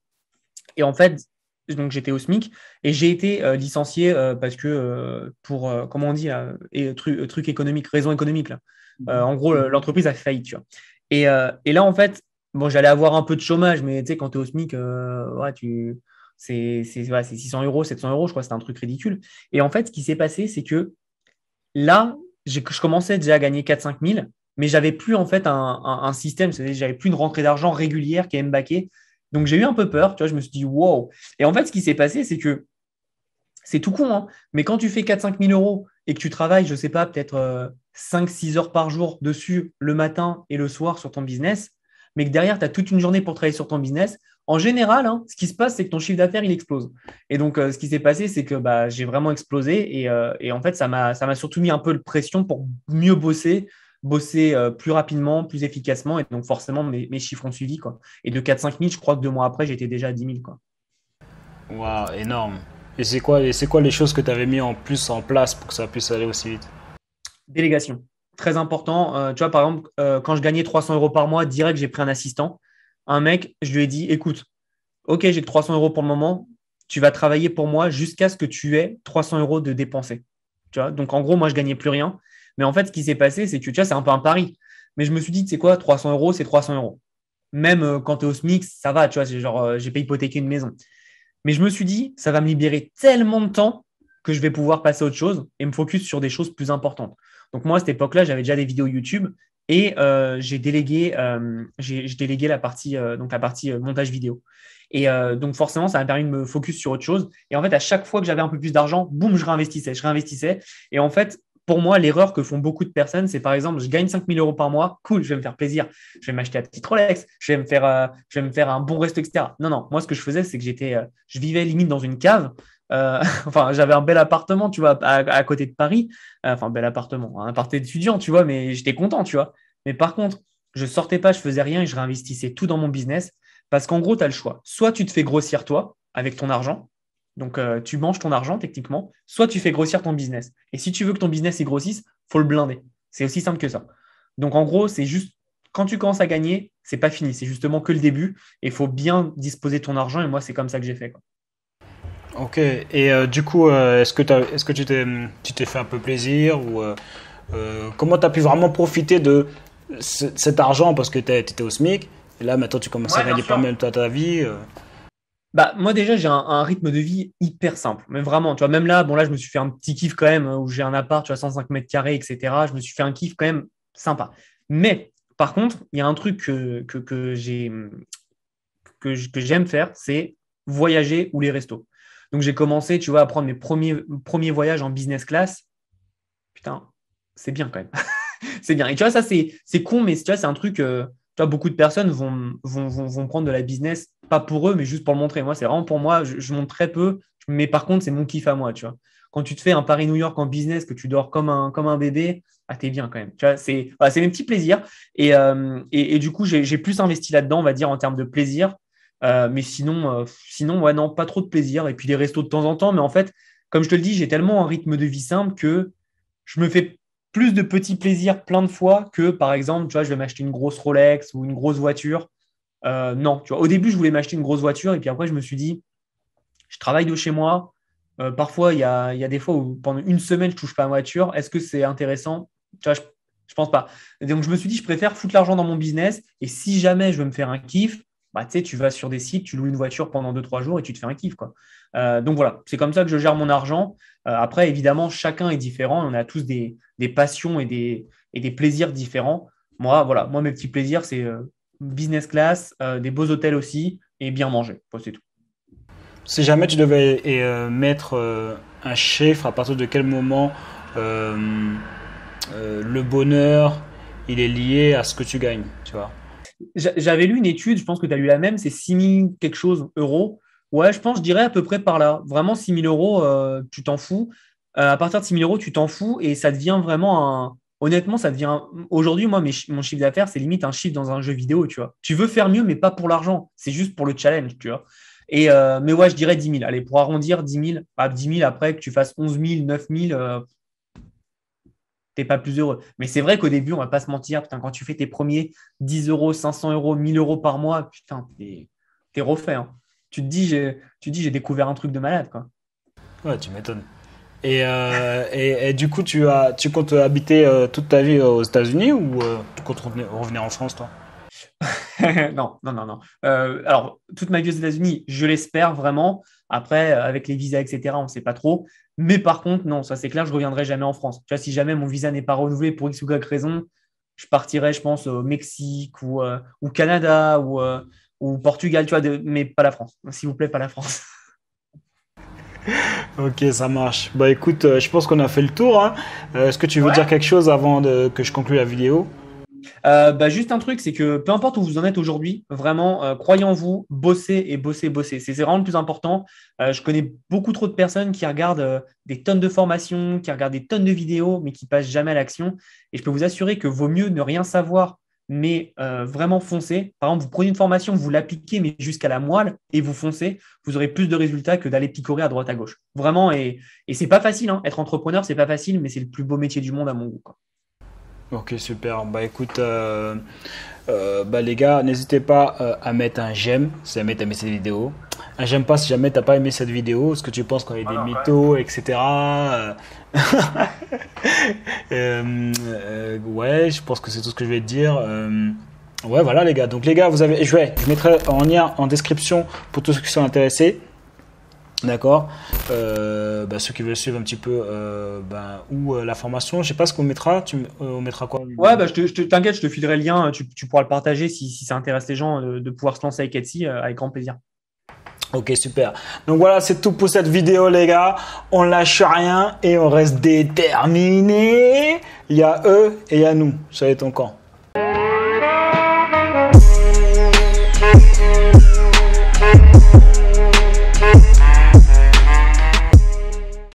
Et en fait, donc j'étais au SMIC et j'ai été licencié parce que pour, comment on dit, et, truc, truc économique, raison économique. Euh, en gros, l'entreprise a failli, tu. Euh, et, là, en fait, bon, j'allais avoir un peu de chômage, mais tu sais, quand tu es au SMIC, euh, ouais, tu, c'est, 600 euros, 700 euros, je crois, c'est un truc ridicule. Et en fait, ce qui s'est passé, c'est que là, je commençais déjà à gagner 4-5 000, mais j'avais plus en fait un, système, j'avais plus une rentrée d'argent régulière qui me baquer. Donc j'ai eu un peu peur, tu je me suis dit, wow. Et en fait, ce qui s'est passé, c'est que c'est tout con, hein, mais quand tu fais 4-5 000 euros et que tu travailles, je ne sais pas, peut-être 5-6 heures par jour dessus le matin et le soir sur ton business, mais que derrière, tu as toute une journée pour travailler sur ton business, en général, hein, ce qui se passe, c'est que ton chiffre d'affaires, il explose. Et donc, euh, ce qui s'est passé, c'est que bah, j'ai vraiment explosé. Et, euh, en fait, ça m'a surtout mis un peu de pression pour mieux bosser, bosser euh, plus rapidement, plus efficacement. Et donc, forcément, mes, chiffres ont suivi. Quoi. Et de 4-5 000, je crois que deux mois après, j'étais déjà à 10 000. Quoi. Waouh, énorme. Et c'est quoi, quoi les choses que tu avais mis en plus en place pour que ça puisse aller aussi vite? Délégation. Très important. Euh, tu vois, par exemple, euh, quand je gagnais 300 euros par mois, direct, j'ai pris un assistant. Un mec, je lui ai dit écoute, ok, j'ai que 300 euros pour le moment. Tu vas travailler pour moi jusqu'à ce que tu aies 300 euros de dépensés. Tu vois Donc, en gros, moi, je gagnais plus rien. Mais en fait, ce qui s'est passé, c'est que tu vois, c'est un peu un pari. Mais je me suis dit, sais quoi, 300 euros, c'est 300 euros. Même euh, quand tu es au SMIC, ça va, tu vois, c'est genre, j'ai pas hypothéqué une maison. Mais je me suis dit, ça va me libérer tellement de temps que je vais pouvoir passer à autre chose et me focus sur des choses plus importantes. Donc moi, à cette époque-là, j'avais déjà des vidéos YouTube et euh, j'ai délégué, euh, délégué la partie, euh, donc la partie montage vidéo. Et donc forcément, ça m'a permis de me focus sur autre chose. Et en fait, à chaque fois que j'avais un peu plus d'argent, boum, je réinvestissais, je réinvestissais. Et en fait, pour moi, l'erreur que font beaucoup de personnes, c'est par exemple, je gagne 5000 euros par mois, cool, je vais me faire plaisir, je vais m'acheter un petit Rolex, je vais me faire, je vais me faire un bon resto, etc. Non, non, moi, ce que je faisais, c'est que j'étais, je vivais limite dans une cave. Euh, enfin, j'avais un bel appartement, tu vois, à, côté de Paris. enfin, bel appartement, un appartement tu vois, mais j'étais content, tu vois. Mais par contre, je sortais pas, je faisais rien et je réinvestissais tout dans mon business parce qu'en gros, tu as le choix. Soit tu te fais grossir toi avec ton argent, donc, euh, tu manges ton argent techniquement, soit tu fais grossir ton business. Et si tu veux que ton business y grossisse, faut le blinder. C'est aussi simple que ça. Donc, en gros, c'est juste quand tu commences à gagner, c'est pas fini. C'est justement que le début. Et il faut bien disposer ton argent. Et moi, c'est comme ça que j'ai fait. Ok. Et euh, du coup, euh, est-ce que, est que tu t'es, fait un peu plaisir ou comment tu as pu vraiment profiter de cet argent parce que tu étais au SMIC et là maintenant tu commences à gagner pas mal de ta vie bah, moi, déjà, j'ai un, rythme de vie hyper simple. Mais vraiment, tu vois, même là, bon, là, je me suis fait un petit kiff quand même, où j'ai un appart, tu vois, 105 mètres carrés, etc. Je me suis fait un kiff quand même sympa. Mais, par contre, il y a un truc que, que, que que, j'aime faire, c'est voyager ou les restos. Donc, j'ai commencé, tu vois, à prendre mes premiers, voyages en business class. Putain, c'est bien quand même. c'est bien. Et tu vois, ça, c'est con, mais tu vois, c'est un truc. Euh, tu beaucoup de personnes vont, vont, vont, prendre de la business, pas pour eux, mais juste pour le montrer. Moi, c'est vraiment pour moi, je, montre très peu, mais par contre, c'est mon kiff à moi, tu vois. Quand tu te fais un Paris-New York en business, que tu dors comme un, comme un bébé, ah, t'es bien quand même. C'est voilà, mes petits plaisirs. Et, euh, et, et du coup, j'ai plus investi là-dedans, on va dire, en termes de plaisir. Euh, mais sinon, euh, sinon, ouais, non, pas trop de plaisir. Et puis des restos de temps en temps. Mais en fait, comme je te le dis, j'ai tellement un rythme de vie simple que je me fais plus de petits plaisirs plein de fois que, par exemple, tu vois, je vais m'acheter une grosse Rolex ou une grosse voiture. Euh, non, tu vois, au début, je voulais m'acheter une grosse voiture et puis après, je me suis dit, je travaille de chez moi. Parfois, il y a, y a, des fois où pendant une semaine, je touche pas ma voiture. Est-ce que c'est intéressant? Tu vois, je, ne pense pas. donc, je me suis dit, je préfère foutre l'argent dans mon business et si jamais je veux me faire un kiff, bah, tu vas sur des sites, tu loues une voiture pendant 2-3 jours et tu te fais un kiff. Quoi. Euh, donc voilà, c'est comme ça que je gère mon argent. Euh, après, évidemment, chacun est différent. On a tous des, passions et des, et des, plaisirs différents. Moi, voilà, moi, mes petits plaisirs, c'est euh, business class, des beaux hôtels aussi et bien manger. c'est tout. Si jamais tu devais mettre un chiffre, à partir de quel moment le bonheur, il est lié à ce que tu gagnes, tu vois? J'avais lu une étude, je pense que tu as lu la même, c'est 6 000 quelque chose euros. Ouais, je pense, je dirais à peu près par là. Vraiment, 6 000 euros, euh, tu t'en fous. Euh, à partir de 6 000 euros, tu t'en fous et ça devient vraiment un. Honnêtement, ça devient. Aujourd'hui, moi, mon chiffre d'affaires, c'est limite un chiffre dans un jeu vidéo, tu vois. Tu veux faire mieux, mais pas pour l'argent. C'est juste pour le challenge, tu vois. Et, euh, mais ouais, je dirais 10 000. Allez, pour arrondir 10 000, à 10 000 après que tu fasses 11 000, 9 000, t'es pas plus heureux. Mais c'est vrai qu'au début, on va pas se mentir, putain, quand tu fais tes premiers 10 euros, 500 euros, 1000 euros par mois, putain, t'es es refait. Hein. Tu te dis, j'ai découvert un truc de malade, quoi. Ouais, tu m'étonnes. Et, euh, et, du coup, tu, as, tu comptes habiter euh, toute ta vie aux États-Unis ou euh, tu comptes revenir en France, toi? Non, non, non, non. alors, toute ma vie aux États-Unis, je l'espère vraiment. Après, avec les visas, etc., on ne sait pas trop. Mais par contre, non, ça c'est clair, je ne reviendrai jamais en France. Tu vois, si jamais mon visa n'est pas renouvelé pour X ou Y raison, je partirai, je pense, au Mexique ou, euh, ou Canada ou, euh, ou Portugal, tu vois, mais pas la France. S'il vous plaît, pas la France. ok, ça marche. Bah écoute, euh, je pense qu'on a fait le tour. Hein. Est-ce que tu veux dire quelque chose avant de, que je conclue la vidéo? Euh, bah, juste un truc, c'est que peu importe où vous en êtes aujourd'hui, vraiment, euh, croyez en vous, bossez et bossez, bossez. C'est vraiment le plus important. Euh, je connais beaucoup trop de personnes qui regardent des tonnes de formations, qui regardent des tonnes de vidéos, mais qui passent jamais à l'action. Et je peux vous assurer que vaut mieux ne rien savoir, mais vraiment foncer. Par exemple, vous prenez une formation, vous l'appliquez, mais jusqu'à la moelle, et vous foncez, vous aurez plus de résultats que d'aller picorer à droite à gauche. Vraiment, et, et c'est pas facile. Hein. Être entrepreneur, c'est pas facile, mais c'est le plus beau métier du monde à mon goût. Ok, super. Bah écoute, euh, euh, bah, les gars, n'hésitez pas euh, à mettre un j'aime si jamais tu as aimé cette vidéo. Un j'aime pas si jamais t'as pas aimé cette vidéo, ce que tu penses y a des mythos, etc. ouais, je pense que c'est tout ce que je vais te dire. ouais, voilà les gars. Donc les gars, vous avez, je vais, je mettrai en lien en description pour tous ceux qui sont intéressés. D'accord euh, bah, Ceux qui veulent suivre un petit peu euh, bah, euh, la formation, je sais pas ce qu'on mettra. Tu, on mettra quoi Ouais, bah, je te, t'inquiète, je te filerai le lien. Tu, pourras le partager si, ça intéresse les gens de, pouvoir se lancer avec Etsy avec grand plaisir. Ok, super. Donc voilà, c'est tout pour cette vidéo, les gars. On lâche rien et on reste déterminé. Il y a eux et il y a nous. Ça va être ton camp.